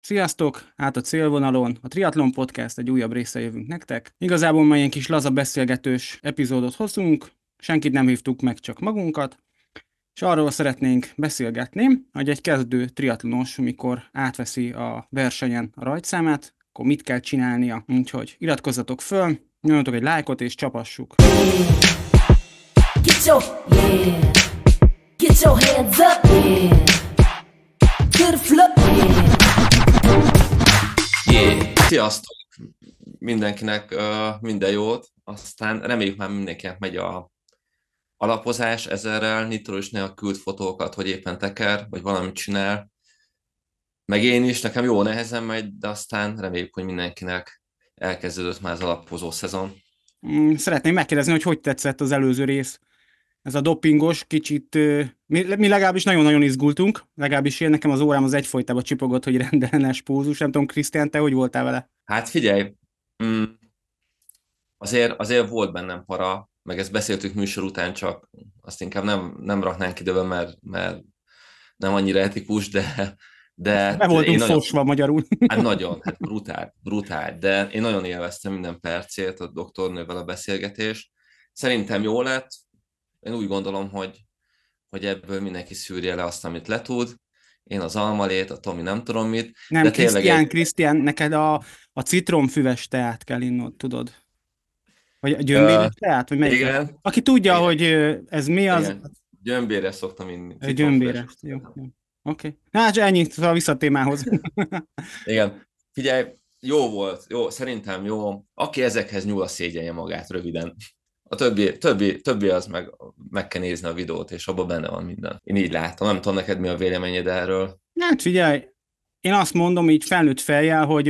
Sziasztok! Át a célvonalon. A Triathlon Podcast egy újabb része jövünk nektek. Igazából ma ilyen kis laza beszélgetős epizódot hozunk, senkit nem hívtuk meg, csak magunkat, és arról szeretnénk beszélgetni, hogy egy kezdő triatlonos, mikor átveszi a versenyen a rajtszámát, akkor mit kell csinálnia. Úgyhogy iratkozzatok föl, nyomjatok egy lájkot és csapassuk. Get your, yeah. Get your hands up, yeah. The floor, yeah. Yeah. Sziasztok! Mindenkinek minden jót, aztán reméljük már mindenkinek megy a alapozás ezerrel, Nitro is néha küld fotókat, hogy éppen teker, vagy valamit csinál. Meg én is, nekem jó nehezen megy, de aztán reméljük, hogy mindenkinek elkezdődött már az alapozó szezon. Mm, szeretném megkérdezni, hogy hogy tetszett az előző rész ez a dopingos kicsit, mi, mi legalábbis nagyon-nagyon izgultunk, legalábbis én nekem az órám az egyfolytában csipogott, hogy rendellenes pózus, nem tudom, Krisztián, te hogy voltál vele? Hát figyelj, mm, azért, azért volt bennem para, meg ezt beszéltük műsor után, csak azt inkább nem, nem raknánk időben, mert, mert nem annyira etikus, de, de Be voltunk fosva magyarul. Hát nagyon, hát brutál, brutál, de én nagyon élveztem minden percét a doktornővel a beszélgetést. Szerintem jó lett, én úgy gondolom, hogy, hogy ebből mindenki szűrje le azt, amit le tud. Én az almalét, a Tomi nem tudom mit. Nem, de Krisztián, egy... Krisztián, neked a, a citromfüves teát kell innod, tudod? Vagy a gyömbéres uh, teát? Vagy igen. Aki tudja, igen. hogy ez mi az... Igen. Gyömbéres szoktam inni. Gyömbéres, jó. jó. Oké. Okay. Hát ennyit a visszatémához. igen. Figyelj, jó volt, jó, szerintem jó. Aki ezekhez nyúl, a szégyenje magát röviden. A többi, többi, többi az meg, meg kell nézni a videót, és abban benne van minden. Én így látom, nem tudom neked mi a véleményed erről. Hát figyelj, én azt mondom így felnőtt fejjel, hogy,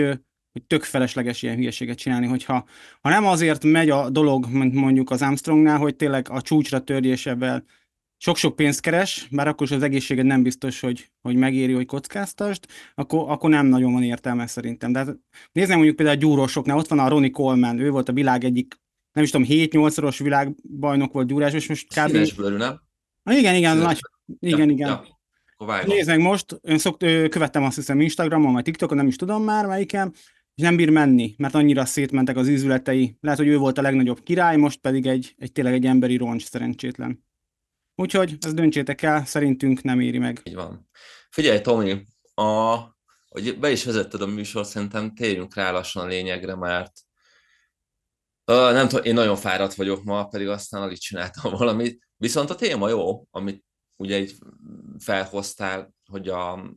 hogy tök felesleges ilyen hülyeséget csinálni, hogyha ha nem azért megy a dolog, mint mondjuk az Armstrongnál, hogy tényleg a csúcsra törjésevel sok-sok pénzt keres, bár akkor is az egészséged nem biztos, hogy, hogy megéri, hogy kockáztast, akkor, akkor nem nagyon van értelme szerintem. De hát nézzem mondjuk például a gyúrósoknál, ott van a Ronnie Coleman, ő volt a világ egyik nem is tudom, 7-8-szoros világbajnok volt gyúrás, és most kb. Színesbőrű, nem? Ah, igen, igen, Színes nagy, igen, ja, igen. Ja. Nézd meg most, én szokt, követtem azt hiszem Instagramon, vagy TikTokon, nem is tudom már melyiken, és nem bír menni, mert annyira szétmentek az ízületei. Lehet, hogy ő volt a legnagyobb király, most pedig egy, egy tényleg egy emberi roncs szerencsétlen. Úgyhogy ezt döntsétek el, szerintünk nem éri meg. Így van. Figyelj, Tomi, a, hogy be is vezetted a műsor, szerintem térjünk rá lassan a lényegre, mert Uh, nem tudom, én nagyon fáradt vagyok ma, pedig aztán alig csináltam valamit. Viszont a téma jó, amit ugye így felhoztál, hogy a,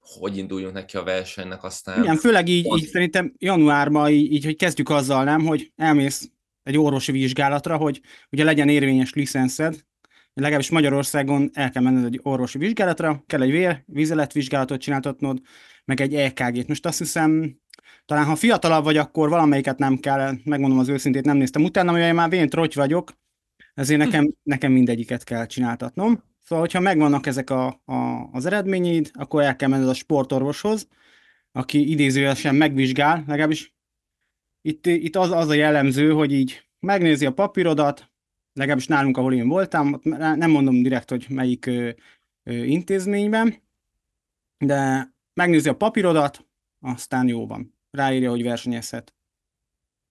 hogy induljunk neki a versenynek aztán. Igen, főleg így, így szerintem januárban így, így, hogy kezdjük azzal, nem, hogy elmész egy orvosi vizsgálatra, hogy ugye legyen érvényes licenszed, legalábbis Magyarországon el kell menned egy orvosi vizsgálatra, kell egy vér, vizeletvizsgálatot csináltatnod, meg egy EKG-t. Most azt hiszem talán ha fiatalabb vagy, akkor valamelyiket nem kell, megmondom az őszintét, nem néztem utána, mivel én már vén troty vagyok, ezért nekem, nekem mindegyiket kell csináltatnom. Szóval, hogyha megvannak ezek a, a, az eredményeid, akkor el kell menned a sportorvoshoz, aki idézőjelesen megvizsgál, legalábbis itt, itt az, az a jellemző, hogy így megnézi a papírodat, legalábbis nálunk, ahol én voltam, nem mondom direkt, hogy melyik ö, ö, intézményben, de megnézi a papírodat, aztán jó van ráírja, hogy versenyezhet.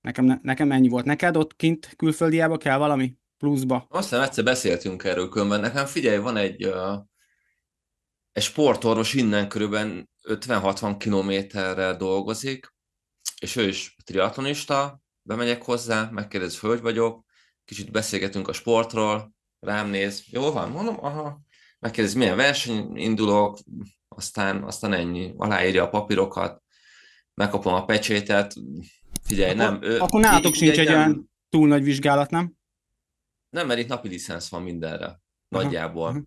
Nekem, nekem ennyi volt. Neked ott kint külföldiába kell valami pluszba? Azt hiszem egyszer beszéltünk erről különben. Nekem figyelj, van egy, uh, egy sportorvos innen körülbelül 50-60 kilométerrel dolgozik, és ő is triatlonista, bemegyek hozzá, megkérdez, hogy vagyok, kicsit beszélgetünk a sportról, rám néz, jó van, mondom, aha, megkérdez, milyen verseny indulok, aztán, aztán ennyi, aláírja a papírokat, megkapom a pecsétet, figyelj, akkor, nem. Ő, akkor nálatok sincs egy olyan túl nagy vizsgálat, nem? Nem, mert itt napi licensz van mindenre, uh-huh. nagyjából. Uh-huh.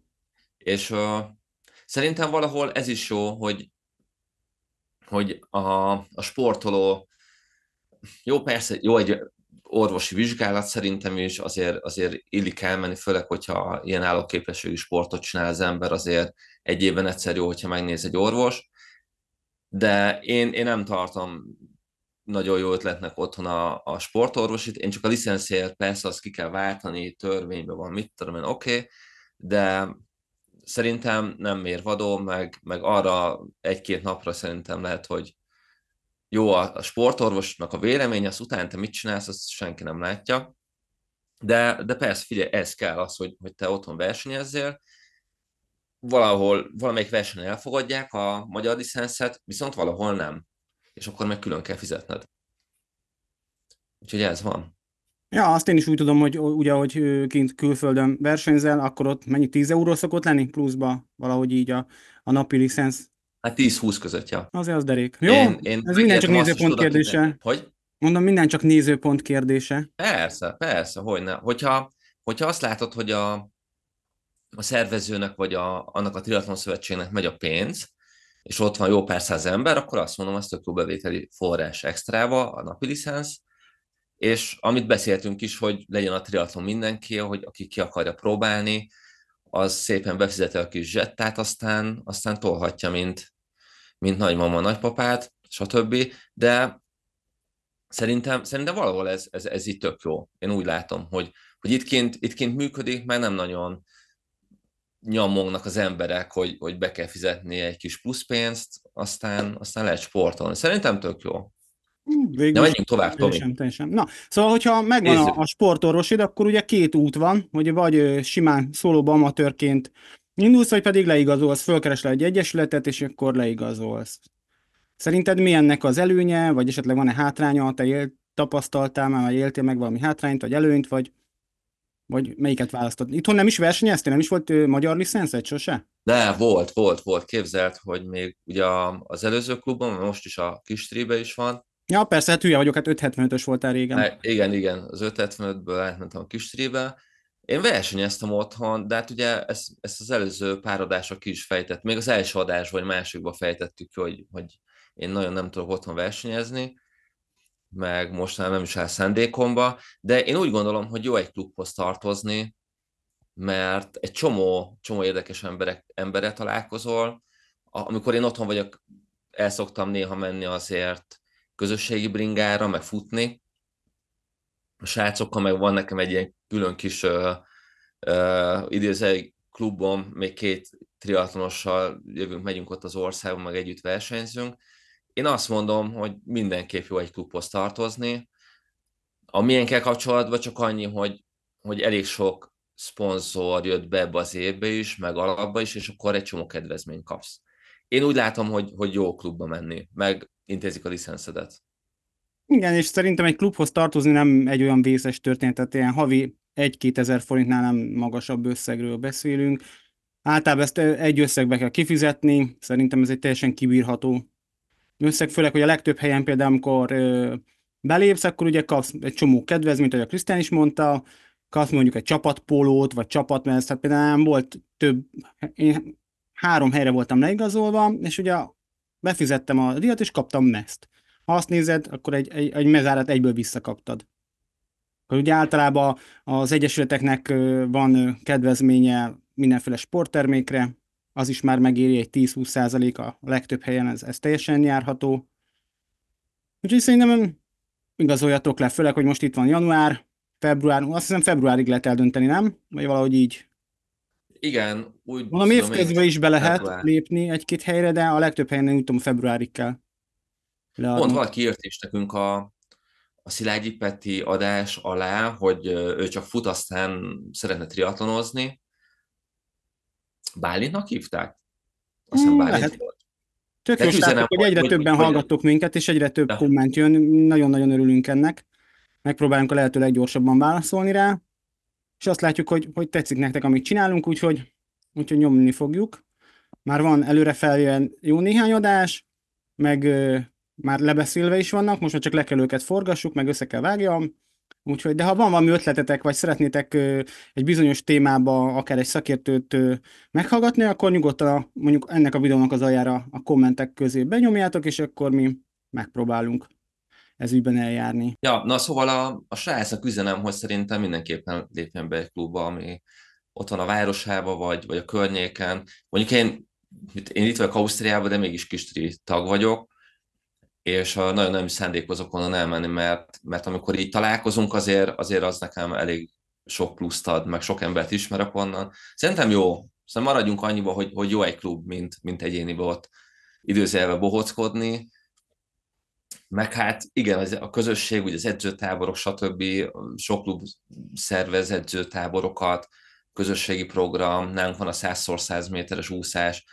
És uh, szerintem valahol ez is jó, hogy, hogy a, a sportoló, jó persze, jó egy orvosi vizsgálat szerintem is, azért, azért illik elmenni, főleg, hogyha ilyen állóképességű sportot csinál az ember, azért egy évben egyszer jó, hogyha megnéz egy orvos, de én, én nem tartom nagyon jó ötletnek otthon a, a sportorvosit, én csak a licenszért persze azt ki kell váltani, törvényben van, mit tudom én, oké, okay, de szerintem nem mérvadó, meg, meg arra egy-két napra szerintem lehet, hogy jó a, a sportorvosnak a vélemény, az után te mit csinálsz, azt senki nem látja. De, de persze, figyelj, ez kell az, hogy, hogy te otthon versenyezzél, valahol, valamelyik versenyen elfogadják a magyar licenszet, viszont valahol nem. És akkor meg külön kell fizetned. Úgyhogy ez van. Ja, azt én is úgy tudom, hogy ugye, hogy kint külföldön versenyzel, akkor ott mennyi 10 euró szokott lenni pluszba, valahogy így a, a napi licensz. Hát 10-20 között, ja. Azért az derék. Jó, én, én ez minden csak nézőpont kérdése. Hogy? Mondom, minden csak nézőpont kérdése. Persze, persze, hogy ne. Hogyha, hogyha azt látod, hogy a, a szervezőnek vagy a, annak a triatlon szövetségnek megy a pénz, és ott van jó pár száz ember, akkor azt mondom, ez tök jó bevételi forrás extrába, a napi licensz, és amit beszéltünk is, hogy legyen a triatlon mindenki, hogy aki ki akarja próbálni, az szépen befizeti a kis zsettát, aztán, aztán tolhatja, mint, mint nagymama, nagypapát, stb. De szerintem, szerintem valahol ez, ez, ez itt tök jó. Én úgy látom, hogy, hogy itt kint, itt kint működik, mert nem nagyon nyomognak az emberek, hogy, hogy be kell fizetni egy kis pluszpénzt, aztán, aztán lehet sportolni. Szerintem tök jó. Végül De menjünk tovább, Tomi. Teljesen, teljesen. Na, szóval, hogyha megvan a, a sportorvosid, akkor ugye két út van, hogy vagy simán szólóba amatőrként indulsz, vagy pedig leigazolsz, fölkeresel egy egyesületet, és akkor leigazolsz. Szerinted mi ennek az előnye, vagy esetleg van-e hátránya, te él, tapasztaltál már, vagy éltél meg valami hátrányt, vagy előnyt, vagy, vagy melyiket választod? Itthon nem is versenyeztél, nem is volt ö, magyar licenszed sose? De, volt, volt, volt. Képzelt, hogy még ugye az előző klubban, most is a Kistrébe is van, Ja, persze, hát hülye vagyok, hát 575-ös voltál régen. Hát, igen, igen, az 575-ből átmentem a Kistrébe. Én versenyeztem otthon, de hát ugye ezt, ezt az előző pár adásra ki is fejtett. Még az első adás vagy másikba fejtettük ki, hogy, hogy én nagyon nem tudok otthon versenyezni, meg most nem is áll szándékomba, de én úgy gondolom, hogy jó egy klubhoz tartozni, mert egy csomó, csomó érdekes emberek, emberre találkozol. Amikor én otthon vagyok, el szoktam néha menni azért közösségi bringára, meg futni. A srácokkal meg van nekem egy ilyen külön kis uh, uh, idézői klubom, még két triatlonossal jövünk, megyünk ott az országban, meg együtt versenyzünk. Én azt mondom, hogy mindenképp jó egy klubhoz tartozni. A milyenkkel kapcsolatban csak annyi, hogy, hogy elég sok szponzor jött be ebbe az évbe is, meg alapba is, és akkor egy csomó kedvezményt kapsz. Én úgy látom, hogy, hogy jó klubba menni, meg intézik a licenszedet. Igen, és szerintem egy klubhoz tartozni nem egy olyan vészes történet, tehát ilyen havi 1-2 ezer forintnál nem magasabb összegről beszélünk. Általában ezt egy összegbe kell kifizetni, szerintem ez egy teljesen kibírható összeg, főleg, hogy a legtöbb helyen például, amikor ö, belépsz, akkor ugye kapsz egy csomó kedvezményt, ahogy a Krisztián is mondta, kapsz mondjuk egy csapatpólót, vagy csapatmezt, tehát például volt több, én három helyre voltam leigazolva, és ugye befizettem a díjat, és kaptam mezt. Ha azt nézed, akkor egy, egy, egy mezárat egyből visszakaptad. Ugye általában az egyesületeknek van kedvezménye mindenféle sporttermékre, az is már megéri egy 10-20 százalék, a legtöbb helyen ez, ez teljesen járható. Úgyhogy szerintem igazoljatok le, főleg, hogy most itt van január, február, azt hiszem februárig lehet eldönteni, nem? Vagy valahogy így. Igen, úgy Mondom, évközben is be lehet február. lépni egy-két helyre, de a legtöbb helyen úgy tudom februárig kell. Leadni. Pont valaki írt is nekünk a, a Szilágyi Peti adás alá, hogy ő csak fut, aztán szeretne triatlonozni. Bálintnak hívták? Azt hiszem hmm, Bálint lehet. volt. Tök jó, hogy, hogy egyre hogy, többen hogy, hallgattok minket, és egyre több de. komment jön. Nagyon-nagyon örülünk ennek. Megpróbálunk a lehető leggyorsabban válaszolni rá és azt látjuk, hogy, hogy tetszik nektek, amit csinálunk, úgyhogy, úgyhogy nyomni fogjuk. Már van előre feljön jó néhány adás, meg ö, már lebeszélve is vannak, most már csak le kell őket forgassuk, meg össze kell vágjam. Úgyhogy, de ha van valami ötletetek, vagy szeretnétek ö, egy bizonyos témába akár egy szakértőt ö, meghallgatni, akkor nyugodtan a, mondjuk ennek a videónak az aljára a kommentek közé benyomjátok, és akkor mi megpróbálunk ez ügyben eljárni. Ja, na szóval a, a srácnak üzenem, hogy szerintem mindenképpen lépjen be egy klubba, ami ott van a városába, vagy, vagy a környéken. Mondjuk én, én itt vagyok Ausztriában, de mégis kistri tag vagyok, és nagyon nem szándékozok onnan elmenni, mert, mert amikor így találkozunk, azért, azért az nekem elég sok pluszt ad, meg sok embert ismerek onnan. Szerintem jó, Aztán maradjunk annyiba, hogy, hogy jó egy klub, mint, mint egyéni volt időzelve bohockodni, meg hát igen, az, a közösség, ugye az edzőtáborok, stb. Sok klub szervez edzőtáborokat, közösségi program, nálunk van a 100x100 méteres úszás.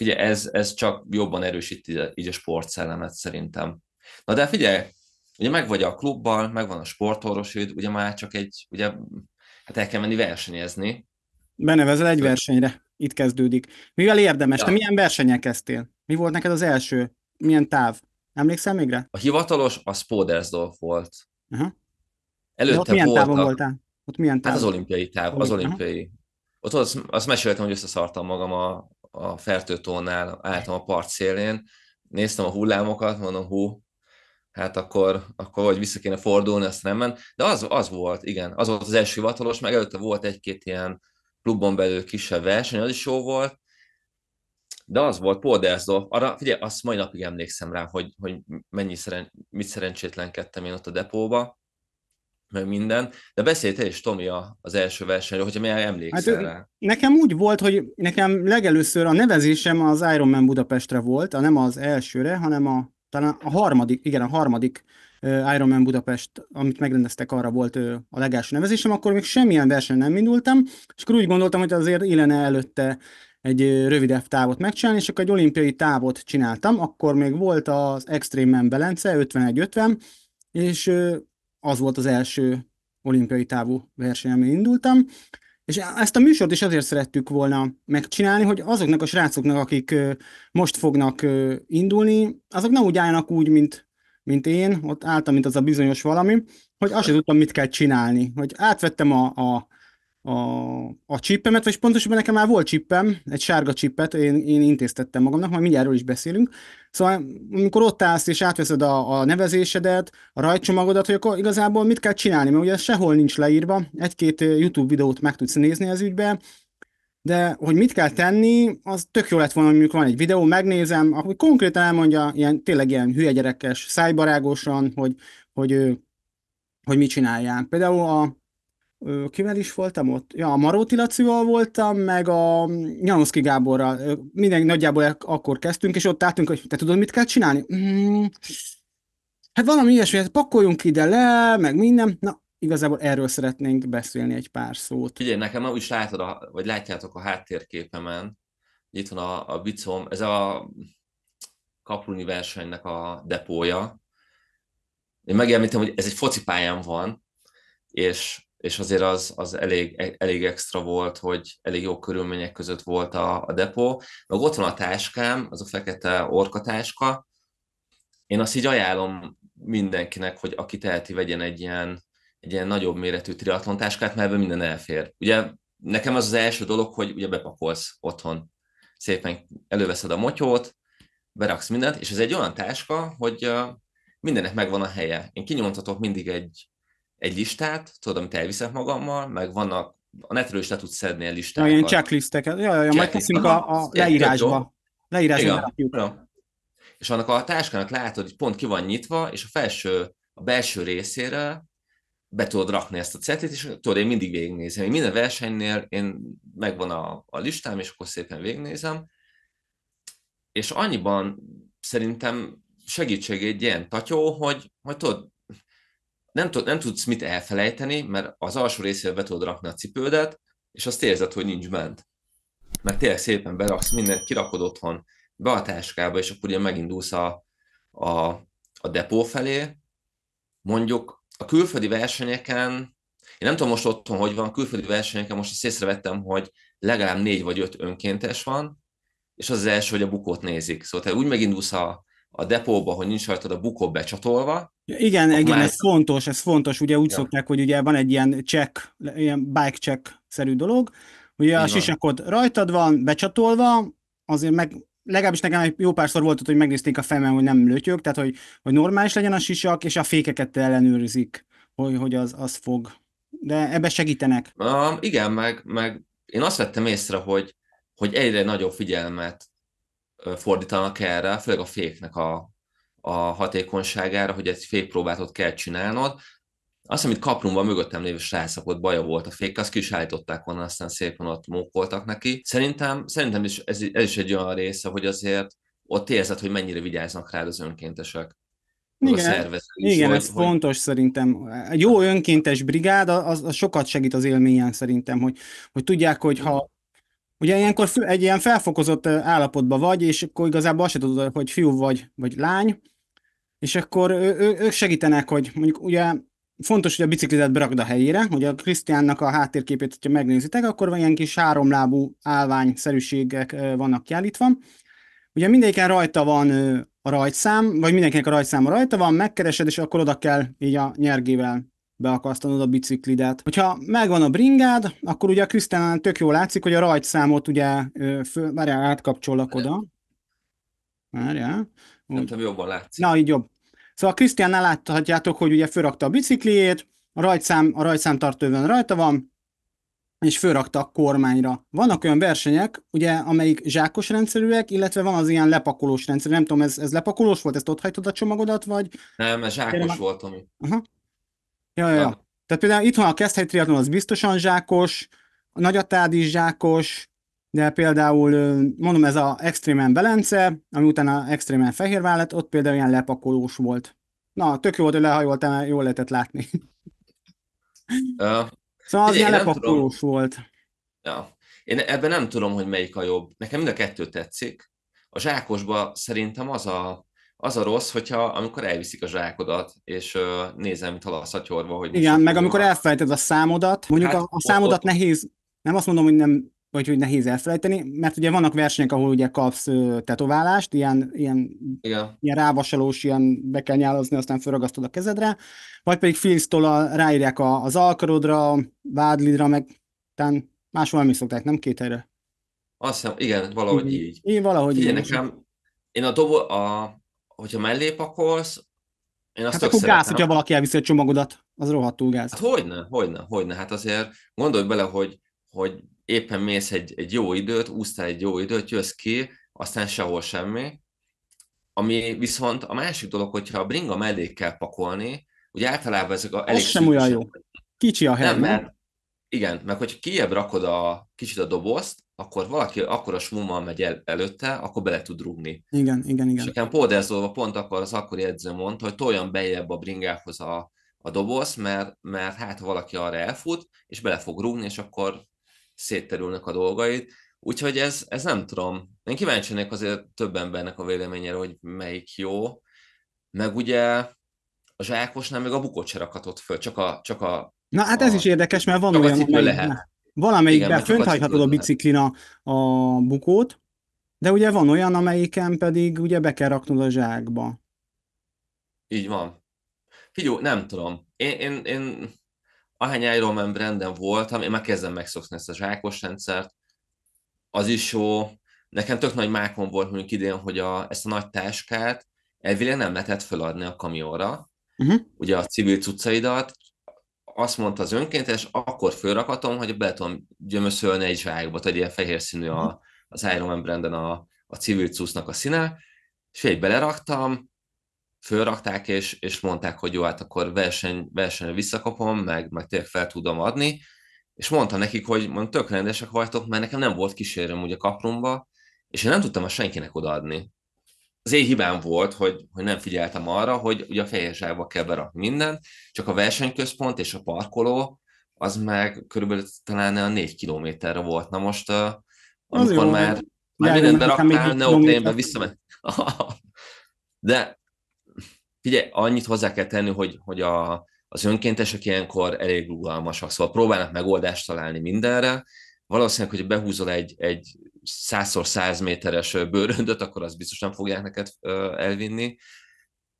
Ugye ez, ez csak jobban erősíti így a sportszellemet szerintem. Na de figyelj, ugye meg vagy a klubban, megvan a sportorvosid, ugye már csak egy, ugye, hát el kell menni versenyezni. Benevezel egy versenyre, itt kezdődik. Mivel érdemes? Ja. Te milyen versenyen kezdtél? Mi volt neked az első? Milyen táv? Emlékszel még rá? A hivatalos a Spodersdorf volt. Uh-huh. Előtte ott milyen voltak, távon voltál? Ott milyen táv? Hát az olimpiai táv, az olimpiai. Uh-huh. Ott azt, azt meséltem, hogy összeszartam magam a, a fertőtónál, álltam a part szélén, néztem a hullámokat, mondom, hú, hát akkor, akkor vagy vissza kéne fordulni, azt nem ment. De az, az volt, igen, az volt az első hivatalos, meg előtte volt egy-két ilyen klubon belül kisebb verseny, az is jó volt, de az volt Poldersdorf, arra figyelj, azt mai napig emlékszem rá, hogy, hogy mennyi szeren, mit szerencsétlenkedtem én ott a depóba, meg minden, de beszélte is Tomi az első versenyről, hogyha még emlékszel hát, rá. Nekem úgy volt, hogy nekem legelőször a nevezésem az Ironman Budapestre volt, nem az elsőre, hanem a, talán a harmadik, igen, a harmadik Ironman Budapest, amit megrendeztek, arra volt a legelső nevezésem, akkor még semmilyen verseny nem indultam, és akkor úgy gondoltam, hogy azért illene előtte egy rövidebb távot megcsinálni, és akkor egy olimpiai távot csináltam, akkor még volt az Extreme Man Belence 51-50, és az volt az első olimpiai távú verseny, amin indultam, és ezt a műsort is azért szerettük volna megcsinálni, hogy azoknak a srácoknak, akik most fognak indulni, azok ne úgy álljanak úgy, mint, mint én, ott álltam, mint az a bizonyos valami, hogy azt sem tudtam, mit kell csinálni. Hogy átvettem a, a, a, a csippemet, vagy pontosabban nekem már volt csippem, egy sárga csippet, én, én intéztettem magamnak, majd mindjárt erről is beszélünk. Szóval amikor ott állsz és átveszed a, a nevezésedet, a rajcsomagodat, hogy akkor igazából mit kell csinálni, mert ugye ez sehol nincs leírva, egy-két YouTube videót meg tudsz nézni az ügybe, de hogy mit kell tenni, az tök jó lett volna, hogy van egy videó, megnézem, ahogy konkrétan elmondja, ilyen, tényleg ilyen hülye gyerekes, szájbarágosan, hogy, hogy, hogy mit csináljál. Például a, kivel is voltam ott? Ja, a Maróti Lacival voltam, meg a Nyanoszki Gáborral. Minden nagyjából akkor kezdtünk, és ott álltunk, hogy te tudod, mit kell csinálni? Mm, hát valami ilyesmi, hát pakoljunk ide le, meg minden. Na, igazából erről szeretnénk beszélni egy pár szót. Ugye, nekem úgy látod, a, vagy látjátok a háttérképemen, itt van a, a bicom, ez a kapruni versenynek a depója. Én megjelmentem, hogy ez egy focipályán van, és és azért az, az elég, elég extra volt, hogy elég jó körülmények között volt a, a depó. Meg ott van a táskám, az a fekete orkatáska. Én azt így ajánlom mindenkinek, hogy aki teheti, vegyen egy ilyen, egy ilyen nagyobb méretű triatlontáskát, mert ebben minden elfér. Ugye nekem az az első dolog, hogy ugye bepakolsz otthon. Szépen előveszed a motyót, beraksz mindent, és ez egy olyan táska, hogy mindennek megvan a helye. Én kinyomtatok mindig egy, egy listát, tudod, amit elviszek magammal, meg vannak, a netről is le tudsz szedni a listákat. Ja, ilyen checklisteket, ja, ja, ja majd teszünk a, a leírásba. Leírásba Igen. És annak a táskának látod, hogy pont ki van nyitva, és a felső, a belső részére be tudod rakni ezt a cetit, és tudod, én mindig végignézem. Én minden versenynél én megvan a, a listám, és akkor szépen végignézem. És annyiban szerintem segítség egy ilyen tatyó, hogy, hogy tudod, nem, tud, nem tudsz mit elfelejteni, mert az alsó részébe be tudod rakni a cipődet, és azt érzed, hogy nincs bent. Mert tényleg szépen beraksz mindent, kirakod otthon be a táskába, és akkor ugye megindulsz a, a, a depó felé. Mondjuk a külföldi versenyeken, én nem tudom most otthon, hogy van, külföldi versenyeken most azt észrevettem, hogy legalább négy vagy öt önkéntes van, és az az első, hogy a bukót nézik. Szóval te úgy megindulsz a, a depóba, hogy nincs rajtad a bukó becsatolva. Igen, igen, már... ez fontos, ez fontos. Ugye úgy ja. szokták, hogy ugye van egy ilyen check, ilyen bike check-szerű dolog, ugye Igen. a sisakod rajtad van, becsatolva, azért meg legalábbis nekem egy jó párszor volt ott, hogy megnézték a femen, hogy nem lötyög, tehát hogy, hogy normális legyen a sisak, és a fékeket ellenőrzik, hogy, hogy az, az fog. De ebbe segítenek. Uh, igen, meg, meg én azt vettem észre, hogy, hogy egyre nagyobb figyelmet fordítanak erre, főleg a féknek a, a hatékonyságára, hogy egy fékpróbát ott kell csinálnod. azt itt kaprumban mögöttem lévő srácnak baja volt a fék, azt ki is állították volna, aztán szépen ott mókoltak neki. Szerintem, szerintem is ez, ez is egy olyan része, hogy azért ott érzed, hogy mennyire vigyáznak rád az önkéntesek. Igen, is, igen hogy, ez hogy... fontos szerintem. Egy jó önkéntes brigád, az, az sokat segít az élményen szerintem, hogy, hogy tudják, hogy ha Ugye ilyenkor egy ilyen felfokozott állapotban vagy, és akkor igazából azt se tudod, hogy fiú vagy, vagy lány, és akkor ő, ő, ők segítenek, hogy mondjuk ugye fontos, hogy a biciklizet berakd a helyére, hogy a Krisztiánnak a háttérképét, hogyha megnézitek, akkor van ilyen kis háromlábú állványszerűségek vannak kiállítva. Ugye mindegyiken rajta van a rajtszám, vagy mindenkinek a rajtszáma rajta van, megkeresed, és akkor oda kell így a nyergével beakasztanod a biciklidet. Hogyha megvan a bringád, akkor ugye a Krisztiánán tök jól látszik, hogy a rajtszámot ugye, föl, várjál, átkapcsolok oda. Várjál. Nem tudom, jobban látszik. Na, így jobb. Szóval a Krisztiánnál láthatjátok, hogy ugye fölrakta a bicikliét, a rajtszám, a rajtszám tartőben rajta van, és fölrakta a kormányra. Vannak olyan versenyek, ugye, amelyik zsákos rendszerűek, illetve van az ilyen lepakolós rendszer. Nem tudom, ez, ez lepakolós volt, ezt ott hagytad a csomagodat, vagy? Nem, ez zsákos Kérem, volt, ami. Aha. Ja, ja, ja. Tehát például itthon a Kezdhegy triatlon az biztosan zsákos, a Nagyatád is zsákos, de például mondom ez a Extremen Belence, ami utána Extremen Fehérvár lett, ott például ilyen lepakolós volt. Na, tök jó volt, hogy lehajoltál, jól lehetett látni. Uh, szóval az ilyen lepakolós tudom. volt. Ja. Én ebben nem tudom, hogy melyik a jobb. Nekem mind a kettő tetszik. A zsákosba szerintem az a, az a rossz, hogyha amikor elviszik a zsákodat, és uh, nézem, mint halaszatyorva, hogy... Igen, meg amikor elfelejted a számodat, mondjuk hát, a, a számodat ott... nehéz, nem azt mondom, hogy nem vagy hogy nehéz elfelejteni, mert ugye vannak versenyek, ahol ugye kapsz tetoválást, ilyen, ilyen, Igen. ilyen rávasalós, ilyen be kell nyálazni, aztán felragasztod a kezedre, vagy pedig filztól ráírják a, az alkarodra, vádlidra, meg talán máshol nem is szokták, nem két helyre. Azt hiszem, igen, valahogy így. így. Én valahogy így. Nekem, én a dobo, a, hogyha mellé pakolsz, én azt hát akkor szeretem. gáz, hogyha valaki elviszi a csomagodat, az rohadtul gáz. Hát hogyne, hogyne, hogyne. Hát azért gondolj bele, hogy, hogy éppen mész egy, egy jó időt, úsztál egy jó időt, jössz ki, aztán sehol semmi. Ami viszont a másik dolog, hogyha a bringa mellé kell pakolni, ugye általában ezek a elég sem olyan jó. Kicsi a hely, nem, mert, igen, mert hogyha kijebb rakod a kicsit a dobozt, akkor valaki akkor a smummal megy el, előtte, akkor bele tud rúgni. Igen, igen, igen. És nekem póderzolva pont akkor az akkori edző mondta, hogy toljan bejebb a bringához a, a doboz, mert, mert hát ha valaki arra elfut, és bele fog rúgni, és akkor szétterülnek a dolgaid. Úgyhogy ez, ez nem tudom. Én kíváncsi lennék azért több embernek a véleményére, hogy melyik jó. Meg ugye a zsákosnál még a bukót se rakhatott föl, csak a... Csak a Na hát a, ez is érdekes, mert van olyan, amelyik, lehet. Valamelyikben fönt hagyhatod a biciklin a, a bukót, de ugye van olyan, amelyiken pedig ugye be kell raknod a zsákba. Így van. Figyelj, nem tudom. Én, én, én ahány Ironman branden voltam, én már kezdem megszokni ezt a zsákos rendszert, az is jó. Nekem tök nagy mákon volt mondjuk idén, hogy a, ezt a nagy táskát elvileg nem lehetett feladni a kamionra, uh-huh. ugye a civil cuccaidat, azt mondta az önkéntes, akkor fölrakatom, hogy be tudom gyömöszölni egy zsákba, egy ilyen fehér színű a, az Ironman branden a, a civil cuccnak a színe, és egy beleraktam, fölrakták, és, és mondták, hogy jó, hát akkor verseny, versenyre visszakapom, meg, meg tényleg fel tudom adni, és mondtam nekik, hogy mondom, tök rendesek vagytok, mert nekem nem volt kísérőm ugye kaprumba, és én nem tudtam a senkinek odaadni. Az én hibám volt, hogy, hogy nem figyeltem arra, hogy ugye a fehér zsákba kell berakni mindent, csak a versenyközpont és a parkoló, az meg körülbelül talán a négy kilométerre volt. Na most, amikor már, már mindent beraktál, neoprénbe visszament. De figyelj, annyit hozzá kell tenni, hogy, hogy a, az önkéntesek ilyenkor elég rugalmasak, szóval próbálnak megoldást találni mindenre. Valószínűleg, hogy behúzol egy, egy 100x100 méteres bőröndöt, akkor az biztos nem fogják neked elvinni,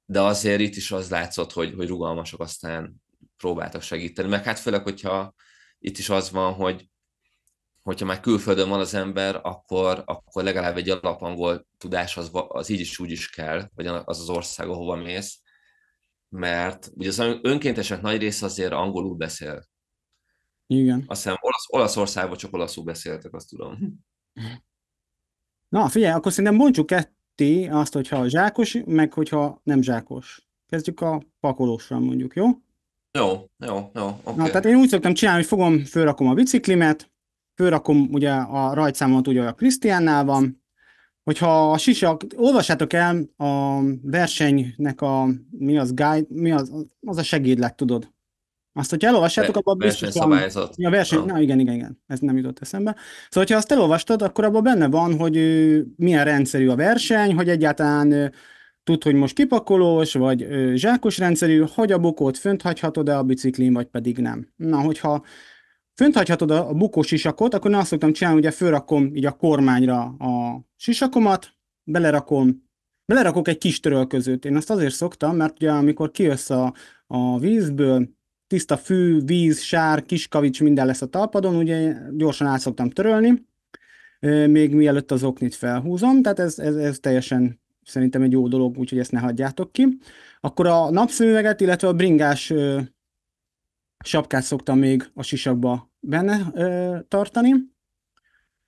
de azért itt is az látszott, hogy, hogy rugalmasak aztán próbáltak segíteni. Meg hát főleg, hogyha itt is az van, hogy hogyha már külföldön van az ember, akkor, akkor legalább egy alapangol tudás az, az így is úgy is kell, vagy az az ország, ahova mész, mert ugye az önkéntesek nagy része azért angolul beszél. Igen. Azt hiszem Olasz, Olaszországban csak olaszul beszéltek, azt tudom. Na, figyelj, akkor szerintem bontsuk ketté azt, hogyha zsákos, meg hogyha nem zsákos. Kezdjük a pakolósra mondjuk, jó? Jó, jó, jó, oké. Na, tehát én úgy szoktam csinálni, hogy fogom, fölrakom a biciklimet, fölrakom ugye a rajtszámot, ugye a Krisztiánnál van, hogyha a sisak, olvassátok el a versenynek a, mi az guide, mi az, az a segédlet, tudod. Azt, hogyha elolvassátok, abban biztos van... A verseny, ah. na igen, igen, igen, ez nem jutott eszembe. Szóval, hogyha azt elolvastad, akkor abban benne van, hogy milyen rendszerű a verseny, hogy egyáltalán tud, hogy most kipakolós, vagy zsákos rendszerű, hogy a bukót fönt hagyhatod-e a biciklin, vagy pedig nem. Na, hogyha fönt hagyhatod a bukós sisakot, akkor én azt szoktam csinálni, ugye fölrakom így a kormányra a sisakomat, belerakom, belerakok egy kis törölközőt. Én azt azért szoktam, mert ugye amikor kijössz a, a vízből, tiszta fű, víz, sár, kis kavics, minden lesz a talpadon, ugye gyorsan át szoktam törölni, még mielőtt az oknit felhúzom, tehát ez, ez, ez teljesen szerintem egy jó dolog, úgyhogy ezt ne hagyjátok ki. Akkor a napszemüveget, illetve a bringás ö, sapkát szoktam még a sisakba benne ö, tartani,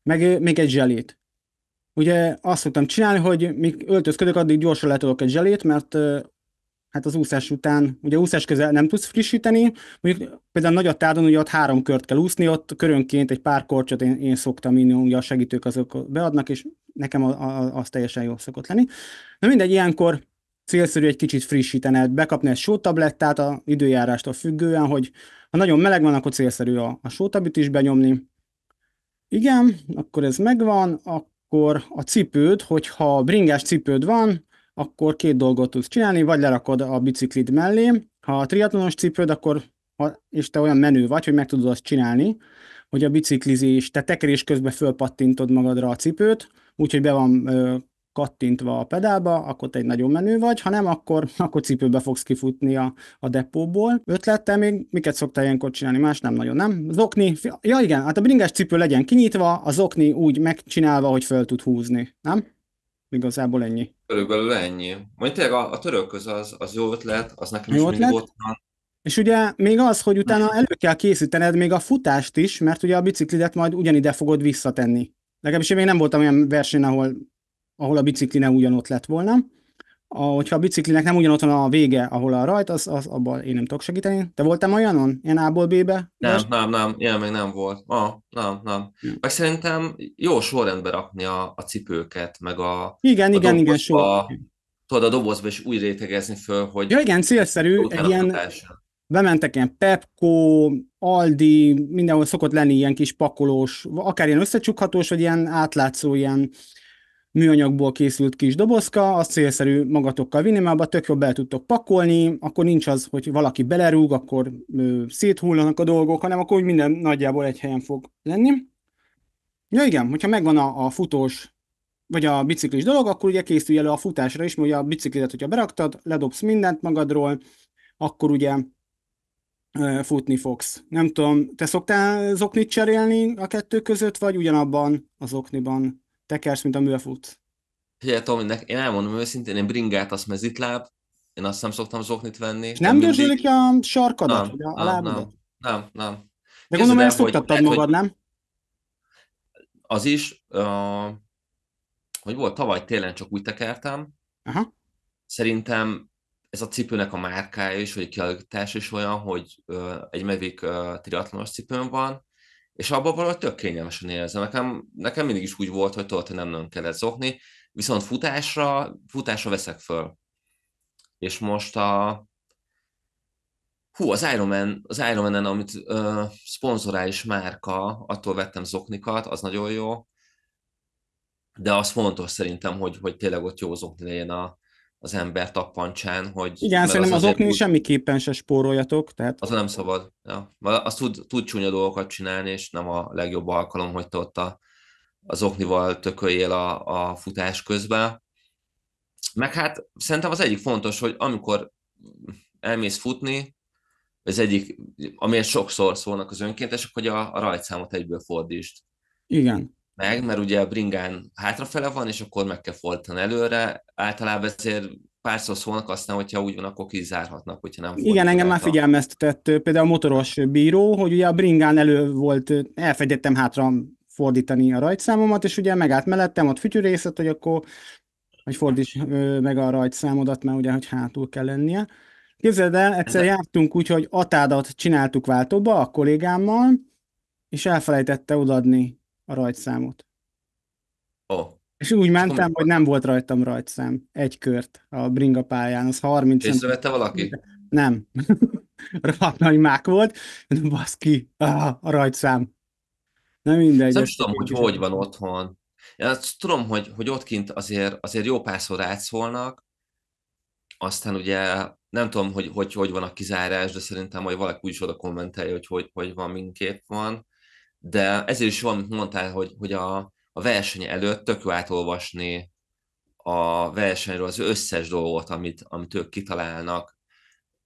meg még egy zselét. Ugye azt szoktam csinálni, hogy míg öltözködök, addig gyorsan letolok egy zselét, mert hát az úszás után, ugye úszás közel nem tudsz frissíteni, mondjuk például nagy tádon, ugye ott három kört kell úszni, ott körönként egy pár korcsot én, én szoktam inni, ugye a segítők azok beadnak, és nekem a, a, az teljesen jó szokott lenni. Na mindegy, ilyenkor célszerű egy kicsit frissítened, bekapni egy sótablettát a időjárástól függően, hogy ha nagyon meleg van, akkor célszerű a, a sótabit is benyomni. Igen, akkor ez megvan, akkor a cipőd, hogyha bringás cipőd van, akkor két dolgot tudsz csinálni, vagy lerakod a biciklid mellé, ha a triatlonos cipőd, akkor ha, és te olyan menő vagy, hogy meg tudod azt csinálni, hogy a biciklizés, te tekerés közben fölpattintod magadra a cipőt, úgyhogy be van ö, kattintva a pedálba, akkor te egy nagyon menő vagy, ha nem, akkor, akkor cipőbe fogsz kifutni a, a depóból. Ötlettel még miket szoktál ilyenkor csinálni? Más nem nagyon, nem? Zokni, ja igen, hát a bringás cipő legyen kinyitva, a zokni úgy megcsinálva, hogy föl tud húzni, nem? Igazából ennyi. Körülbelül ennyi. Majd tényleg a, a törölköz az, az jó ötlet, az nekem jó is ötlet. mindig ott van. És ugye még az, hogy utána elő kell készítened még a futást is, mert ugye a biciklidet majd ugyanide fogod visszatenni. Legalábbis én még nem voltam olyan versenyen, ahol, ahol a bicikli nem ugyanott lett volna. A, hogyha a biciklinek nem ugyanott van a vége, ahol a rajt, az, az abban én nem tudok segíteni. Te voltál olyanon? Ilyen A-ból B-be? Nem, nem, nem, ilyen még nem volt. Ah, nem, nem. Hm. Meg szerintem jó sorrendbe rakni a, a cipőket, meg a Igen, a igen, igen, sor. Tudod, a dobozba is úgy rétegezni föl, hogy... Ja, igen, célszerű, egy ilyen, bementek ilyen Pepco, Aldi, mindenhol szokott lenni ilyen kis pakolós, akár ilyen összecsukhatós, vagy ilyen átlátszó, ilyen műanyagból készült kis dobozka, az célszerű magatokkal vinni, mert abban tök jobb el tudtok pakolni, akkor nincs az, hogy valaki belerúg, akkor ö, széthullanak a dolgok, hanem akkor úgy minden nagyjából egy helyen fog lenni. Ja igen, hogyha megvan a, a futós vagy a biciklis dolog, akkor ugye készülj elő a futásra is, mert ugye a biciklidet, hogyha beraktad, ledobsz mindent magadról, akkor ugye futni fogsz. Nem tudom, te szoktál zoknit cserélni a kettő között, vagy ugyanabban az okniban tekersz, mint a műfut? Figyelj, Tomi, én elmondom őszintén, én bringát, azt mezitláb, én azt nem szoktam zoknit venni. És nem dörzsölik mindig... a sarkadat, nem, a, a nem, nem, nem, nem. De gondolom, ezt szoktattad magad, hogy... nem? Az is, uh, hogy volt, tavaly télen csak úgy tekertem. Aha. Szerintem ez a cipőnek a márkája is, vagy a kialakítás is olyan, hogy uh, egy Mavic uh, triatlonos cipőm van, és abban valahogy tök kényelmesen érzem. Nekem, nekem mindig is úgy volt, hogy hogy nem nagyon kellett zokni, viszont futásra, futásra veszek föl. És most a, Hú, az Ironman, az Ironman-en, amit uh, szponzorális márka, attól vettem zoknikat, az nagyon jó. De az fontos szerintem, hogy, hogy tényleg ott jó zokni legyen a, az ember tappancsán, hogy... Igen, szerintem az, az okni úgy... semmiképpen se spóroljatok, tehát... Az nem szabad. Ja. Azt tud, tud csúnya dolgokat csinálni, és nem a legjobb alkalom, hogy te ott a, az oknival tököljél a, a futás közben. Meg hát szerintem az egyik fontos, hogy amikor elmész futni, az egyik, amiért sokszor szólnak az önkéntesek, hogy a, a rajtszámot egyből fordítsd. Igen meg, mert ugye a bringán hátrafele van, és akkor meg kell fordítani előre. Általában ezért párszor szólnak aztán, hogyha úgy van, akkor kizárhatnak, hogyha nem Igen, engem már figyelmeztetett például a motoros bíró, hogy ugye a bringán elő volt, elfegyettem hátra fordítani a rajtszámomat, és ugye megállt mellettem, ott fütyűrészet, hogy akkor hogy fordíts meg a rajtszámodat, mert ugye, hogy hátul kell lennie. Képzeld el, egyszer Ez jártunk úgy, hogy atádat csináltuk váltóba a kollégámmal, és elfelejtette odaadni a rajtszámot. Oh. És úgy mentem, hogy nem volt rajtam rajtszám. Egy kört a bringa pályán, az 30 Észrevette valaki? Nem. Rohadt nagy mák volt, de baszki, ah, a rajtszám. Nem mindegy. Nem tudom, hogy hogy van otthon. Én azt tudom, hogy, hogy ott kint azért, azért jó párszor átszólnak, aztán ugye nem tudom, hogy, hogy hogy van a kizárás, de szerintem majd valaki úgy is oda kommentelje, hogy hogy, hogy van, minképp van. De ezért is van, mondtál, hogy, hogy a, a verseny előtt tök jó átolvasni a versenyről az összes dolgot, amit, amit ők kitalálnak.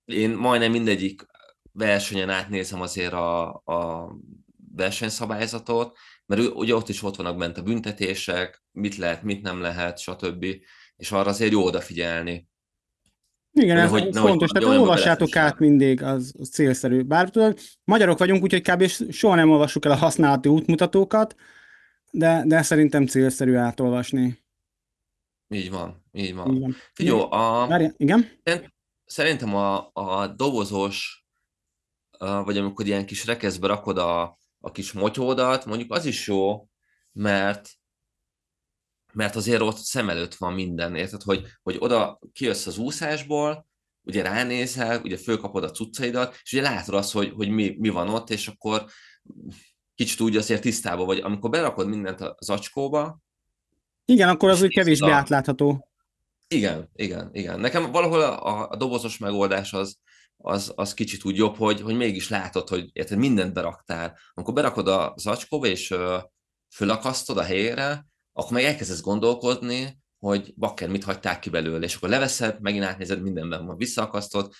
Én majdnem mindegyik versenyen átnézem azért a, a versenyszabályzatot, mert ugye ott is ott vannak bent a büntetések, mit lehet, mit nem lehet, stb. És arra azért jó odafigyelni. Igen, ez, hogy, fontos, tehát olvassátok át mindig, az, az célszerű. Bár tudod, magyarok vagyunk, úgyhogy kb. soha nem olvassuk el a használati útmutatókat, de, de szerintem célszerű átolvasni. Így van, így van. Igen. Figyelj, a... Várja, igen? Szerintem a, a dobozos, vagy amikor ilyen kis rekeszbe rakod a, a kis motyódat, mondjuk az is jó, mert mert azért ott szem előtt van minden, érted, hogy, hogy oda kijössz az úszásból, ugye ránézel, ugye fölkapod a cuccaidat, és ugye látod azt, hogy, hogy mi, mi van ott, és akkor kicsit úgy azért tisztában vagy, amikor berakod mindent az acskóba. Igen, akkor az úgy kevésbé a... átlátható. Igen, igen, igen. Nekem valahol a, a dobozos megoldás az, az, az kicsit úgy jobb, hogy, hogy mégis látod, hogy érted, mindent beraktál. Amikor berakod az acskóba, és ö, fölakasztod a helyére, akkor meg elkezdesz gondolkodni, hogy bakker, mit hagyták ki belőle, és akkor leveszed, megint átnézed, mindenben van visszaakasztod.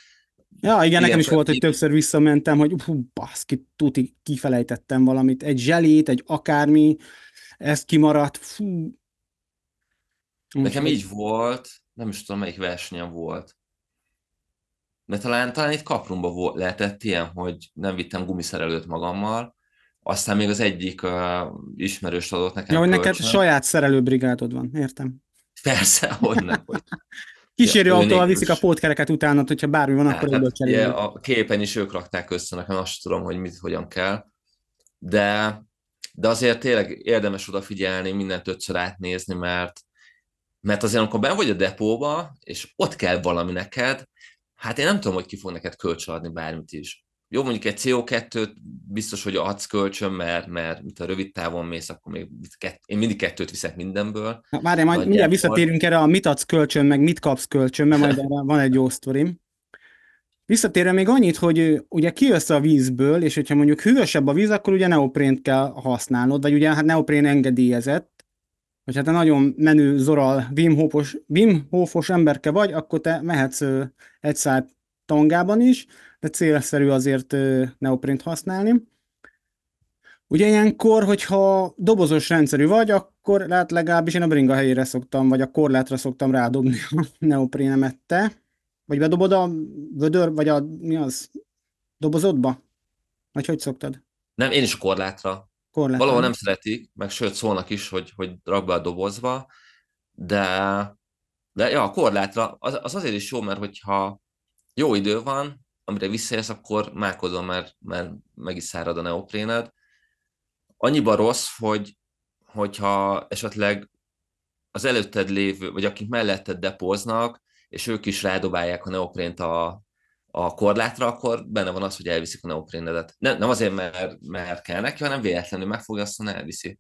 Ja, igen, igen nekem is volt, hogy többször visszamentem, hogy hú, baszki, tuti, kifelejtettem valamit, egy zselét, egy akármi, ez kimaradt, fú. Nekem így volt, nem is tudom, melyik versenyen volt. De talán, talán itt kaprumba volt, lehetett ilyen, hogy nem vittem gumiszerelőt magammal, aztán még az egyik uh, ismerős adott nekem. Ja, hogy neked saját szerelőbrigádod van, értem. Persze, hogy nem. Hogy... Kísérő autóval viszik a pótkereket utána, hogyha bármi van, akkor hát, ugye, A képen is ők rakták össze, nekem azt tudom, hogy mit, hogyan kell. De, de azért tényleg érdemes odafigyelni, mindent ötször átnézni, mert, mert azért, amikor ben vagy a depóba, és ott kell valami neked, hát én nem tudom, hogy ki fog neked kölcsönadni bármit is. Jó, mondjuk egy CO2-t biztos, hogy adsz kölcsön, mert, mert mit a rövid távon mész, akkor még kett, én mindig kettőt viszek mindenből. Na, várjál, majd mindjárt visszatérünk erre a mit adsz kölcsön, meg mit kapsz kölcsön, mert majd van egy jó sztorim. Visszatérve még annyit, hogy ugye kijössz a vízből, és hogyha mondjuk hűvösebb a víz, akkor ugye neoprént kell használnod, vagy ugye hát neoprén engedélyezett, hogy hát te nagyon menő zoral, Wim Hofos, Wim Hofos emberke vagy, akkor te mehetsz egy szállt tangában is, de célszerű azért neoprint használni. Ugye ilyenkor, hogyha dobozos rendszerű vagy, akkor lehet legalábbis én a bringa helyére szoktam, vagy a korlátra szoktam rádobni a neoprénemet te. Vagy bedobod a vödör, vagy a, mi az, dobozodba? Vagy hogy szoktad? Nem, én is a korlátra. korlátra. Valahol nem szeretik, meg sőt szólnak is, hogy, hogy rak be a dobozba, de, de ja, a korlátra az, az azért is jó, mert hogyha jó idő van, amire visszaérsz, akkor mákodom, mert, mert meg is szárad a neopréned. Annyiban rossz, hogy hogyha esetleg az előtted lévő, vagy akik melletted depóznak, és ők is rádobálják a neoprént a, a korlátra, akkor benne van az, hogy elviszik a neoprénedet. Nem, nem azért, mert, mert kell neki, hanem véletlenül megfogja, aztán elviszi.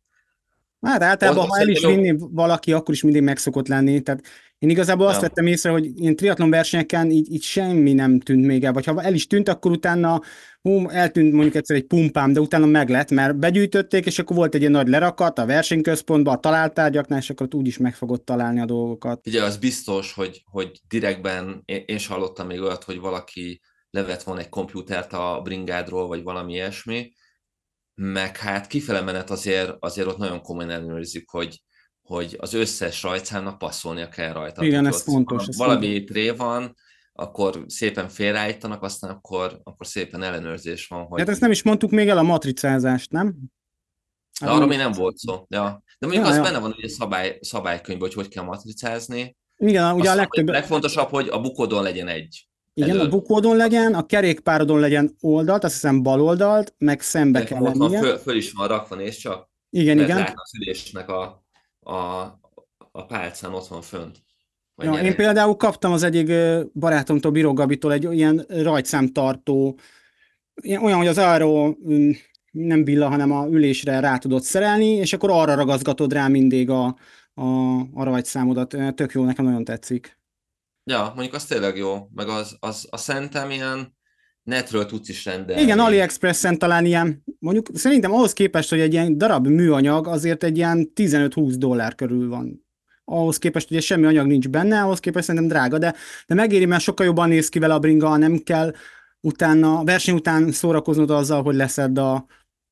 Hát általában, ha el is vinni valaki, akkor is mindig meg szokott lenni. Tehát én igazából azt ja. vettem észre, hogy én triatlon versenyeken így, így semmi nem tűnt még el, vagy ha el is tűnt, akkor utána hú, eltűnt mondjuk egyszer egy pumpám, de utána meg lett, mert begyűjtötték, és akkor volt egy ilyen nagy lerakat a versenyközpontban, a találtárgyaknál, és akkor úgy is meg fogott találni a dolgokat. Ugye az biztos, hogy, hogy direktben, én, én sem hallottam még olyat, hogy valaki levett volna egy komputert a bringádról, vagy valami ilyesmi, meg hát kifele menet azért, azért ott nagyon komolyan ellenőrizik, hogy, hogy az összes rajtszámnak passzolnia kell rajta. Igen, ez fontos. Ez valami fontos. ré van, akkor szépen félreállítanak, aztán akkor, akkor szépen ellenőrzés van. Hogy... Hát ezt nem is mondtuk még el a matricázást, nem? De arról még nem volt szó. Ja. De mondjuk ja, az ja. benne van ugye szabály, szabálykönyvben, hogy hogy kell matricázni. Igen, ugye Azt a legtöbb... A legfontosabb, hogy a bukodon legyen egy. Igen, elől. a bukódon legyen, a kerékpárodon legyen oldalt, azt hiszem bal oldalt, meg szembe De kell lennie. Föl, föl is van rakva, nézd csak. Igen, igen. a szülésnek a, a, a pálcán ott van fönt. Ja, én például kaptam az egyik barátomtól, Bíró Gabitól egy ilyen rajtszámtartó, olyan, hogy az arról mm, nem billa, hanem a ülésre rá tudod szerelni, és akkor arra ragaszgatod rá mindig a, a, a rajtszámodat. Tök jó, nekem nagyon tetszik. Ja, mondjuk az tényleg jó, meg az, az, az szerintem ilyen netről tudsz is rendelni. Igen, AliExpress-en talán ilyen, mondjuk szerintem ahhoz képest, hogy egy ilyen darab műanyag azért egy ilyen 15-20 dollár körül van. Ahhoz képest, hogy semmi anyag nincs benne, ahhoz képest szerintem drága, de, de megéri, mert sokkal jobban néz ki vele a bringa, nem kell utána, verseny után szórakoznod azzal, hogy leszed a,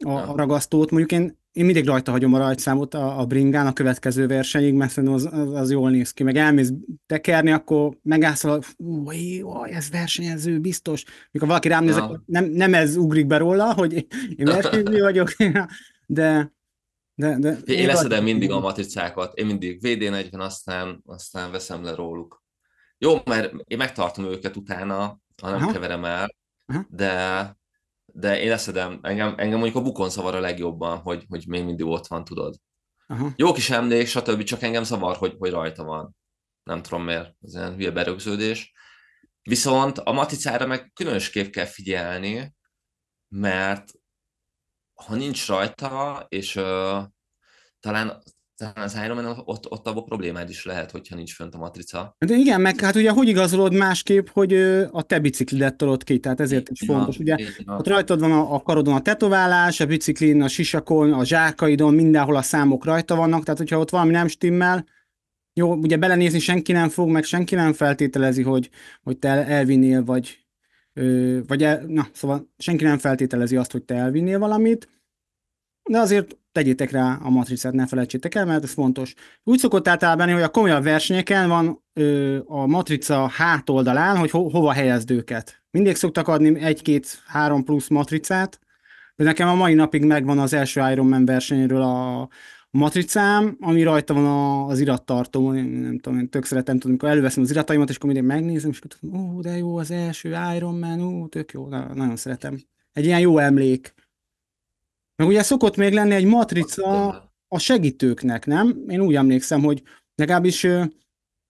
a, a ragasztót. Mondjuk én én mindig rajta hagyom a rajtszámot a, a bringán a következő versenyig, mert szerintem az, az, az jól néz ki. Meg elmész tekerni, akkor megállsz, hogy ez versenyező, biztos. Mikor valaki rám néz, nem, nem ez ugrik be róla, hogy én versenyző vagyok, de, de, de én leszedem mindig a matricákat, én mindig VD40, aztán, aztán veszem le róluk. Jó, mert én megtartom őket utána, ha nem Aha. keverem el, Aha. de de én leszedem, engem, engem mondjuk a bukon szavar a legjobban, hogy, hogy még mindig ott van, tudod. Aha. Jó kis emlék, stb. csak engem zavar, hogy, hogy rajta van. Nem tudom miért, ez ilyen hülye berögződés. Viszont a maticára meg különösképp kell figyelni, mert ha nincs rajta, és uh, talán talán az Iron ott, ott abban problémád is lehet, hogyha nincs fönt a matrica. De igen, meg hát ugye hogy igazolod másképp, hogy a te biciklidet tolod ki, tehát ezért is fontos. Ugye ott rajtad van a, a karodon a tetoválás, a biciklin, a sisakon, a zsákaidon, mindenhol a számok rajta vannak, tehát hogyha ott valami nem stimmel, jó, ugye belenézni senki nem fog, meg senki nem feltételezi, hogy, hogy te elvinnél, vagy, vagy el, na, szóval senki nem feltételezi azt, hogy te elvinnél valamit, de azért tegyétek rá a matricát, ne felejtsétek el, mert ez fontos. Úgy szokott általában, hogy a komolyabb versenyeken van ö, a matrica hátoldalán, hogy ho- hova helyezd őket. Mindig szoktak adni egy-két-három plusz matricát, de nekem a mai napig megvan az első Ironman versenyről a matricám, ami rajta van az irattartó, nem tudom, én tök szeretem tudni, amikor előveszem az irataimat, és akkor mindig megnézem, és akkor ó, de jó, az első Ironman, ó, tök jó, nagyon szeretem. Egy ilyen jó emlék. Meg ugye szokott még lenni egy matrica a segítőknek, nem? Én úgy emlékszem, hogy legalábbis ö,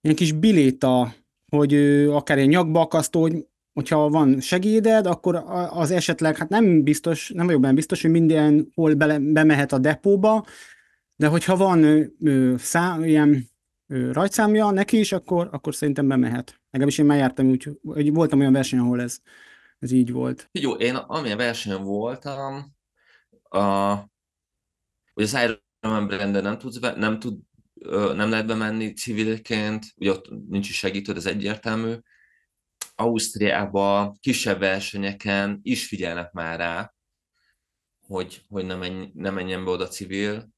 ilyen kis biléta, hogy ö, akár egy nyakbakasztó, hogy hogyha van segéded, akkor az esetleg, hát nem biztos, nem vagyok benne biztos, hogy minden hol bele, bemehet a depóba, de hogyha van ö, ö, szám, ilyen ö, rajtszámja neki is, akkor, akkor szerintem bemehet. Legalábbis én már jártam úgy, hogy voltam olyan verseny, ahol ez, ez így volt. Jó, én amilyen versenyen voltam, a, hogy az Ironman brandon nem, tudsz be, nem, tud, nem lehet bemenni civilként, ugye ott nincs is segítőd, ez egyértelmű. Ausztriában kisebb versenyeken is figyelnek már rá, hogy, hogy ne, menj, ne menjen be oda civil.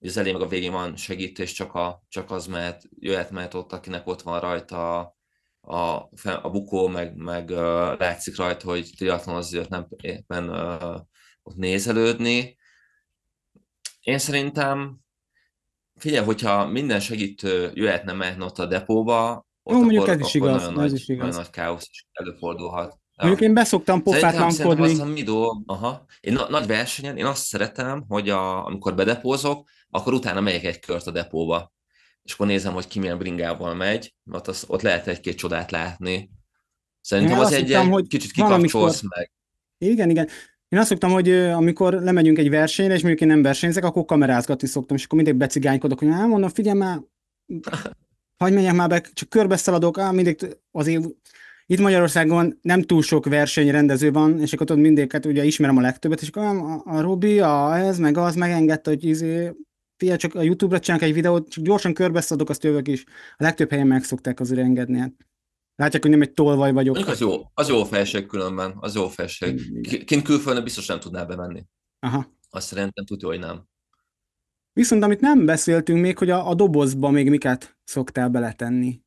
Az elég meg a végén van segítés, csak, a, csak az mert jöhet, mert ott, akinek ott van rajta a, a bukó, meg, meg uh, látszik rajta, hogy triatlon azért nem éppen uh, ott nézelődni. Én szerintem, figyelj, hogyha minden segítő jöhetne mehetne ott a depóba, ott Jó, mondjuk akkor, ez is igaz, nagyon, ez nagy, is igaz. nagyon nagy káosz is előfordulhat. Mondjuk én beszoktam pofátlankodni. a mi dolg, aha. Én na, nagy versenyen, én azt szeretem, hogy a, amikor bedepózok, akkor utána megyek egy kört a depóba. És akkor nézem, hogy ki milyen bringával megy, mert az, ott lehet egy-két csodát látni. Szerintem én az egy, hittem, hogy kicsit kikapcsolsz amikor... meg. Igen, igen. Én azt szoktam, hogy amikor lemegyünk egy versenyre, és mondjuk én nem versenyzek, akkor kamerázgatni szoktam, és akkor mindig becigánykodok, hogy hát mondom, figyelj már, hagyj menjek már be, csak körbeszaladok, á, mindig azért itt Magyarországon nem túl sok versenyrendező van, és akkor tudod mindig, hát ugye ismerem a legtöbbet, és akkor a, a Robi, a, ez, meg az megengedte, hogy izé, figyelj, csak a YouTube-ra csinálok egy videót, csak gyorsan körbeszaladok, azt jövök is. A legtöbb helyen meg szokták azért engedni. Hát Látják, hogy nem egy tolvaj vagyok. az jó, az jó felség különben, az jó felség. Kint külföldön biztos nem tudná bemenni. Aha. Azt szerintem tudja, hogy nem. Viszont amit nem beszéltünk még, hogy a, a dobozba még miket szoktál beletenni.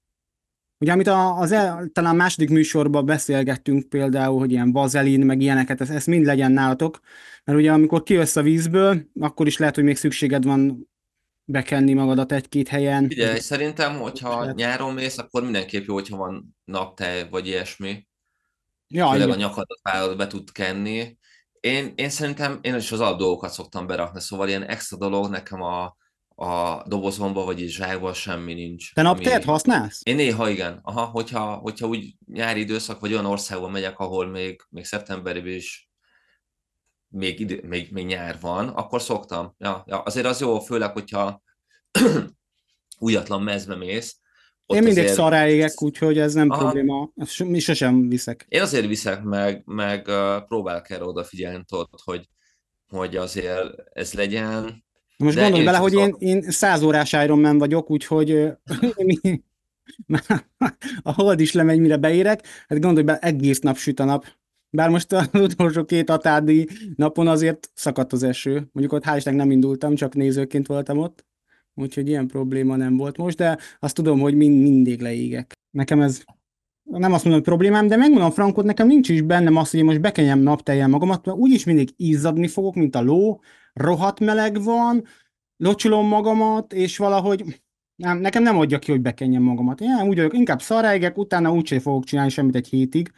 Ugye, amit a, az el, talán második műsorban beszélgettünk például, hogy ilyen vazelin, meg ilyeneket, ez, ez mind legyen nálatok, mert ugye amikor kijössz a vízből, akkor is lehet, hogy még szükséged van bekenni magadat egy-két helyen. Ugye, szerintem, hogyha lehet. nyáron mész, akkor mindenképp jó, hogyha van naptej, vagy ilyesmi. Ja, Főleg a nyakadat vállalod be tud kenni. Én, én szerintem én is az alapdolgokat szoktam berakni, szóval ilyen extra dolog nekem a, a dobozomba, vagy zsákban semmi nincs. Te naptejet ami... használsz? Én néha igen. Aha, hogyha, hogyha úgy nyári időszak, vagy olyan országban megyek, ahol még, még szeptemberben is még, idő, még, még nyár van, akkor szoktam. Ja, ja, azért az jó, főleg, hogyha újatlan mezbe mész. Én mindig azért... szarálégek, úgyhogy ez nem Aha. probléma. Ezt mi sosem viszek. Én azért viszek, meg, meg uh, próbálok erre odafigyelni, tudod, hogy, hogy azért ez legyen. Most gondolj bele, hogy én, én száz órás Ironman vagyok, úgyhogy a hold is lemegy, mire beérek. Hát gondolj bele, egész nap süt a nap. Bár most az utolsó két atádi napon azért szakadt az eső. Mondjuk ott hál' nem indultam, csak nézőként voltam ott. Úgyhogy ilyen probléma nem volt most, de azt tudom, hogy mind, mindig leégek. Nekem ez nem azt mondom, hogy problémám, de megmondom Frankot, nekem nincs is bennem az, hogy most bekenjem napteljen magamat, mert úgyis mindig izzadni fogok, mint a ló, rohadt meleg van, locsolom magamat, és valahogy nem, nekem nem adja ki, hogy bekenjem magamat. Én úgy vagyok, inkább szaráigek, utána úgyse fogok csinálni semmit egy hétig.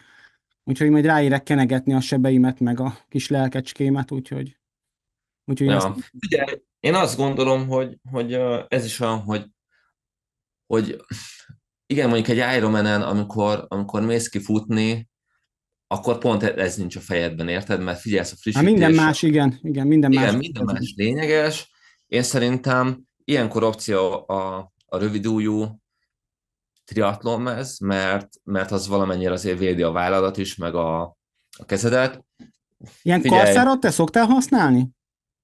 Úgyhogy majd ráérek kenegetni a sebeimet, meg a kis lelkecskémet, úgyhogy... úgyhogy ja. ezt... Ugye, én azt gondolom, hogy, hogy ez is olyan, hogy, hogy igen, mondjuk egy Ironman-en, amikor, amikor mész ki futni, akkor pont ez nincs a fejedben, érted? Mert figyelsz a frissítésre. minden más, igen, igen, minden igen, más. minden más lényeges. Én szerintem ilyenkor opció a, a rövidújú triatlonmez, mert, mert az valamennyire azért védi a vállalat is, meg a, a kezedet. Ilyen karszárat te szoktál használni?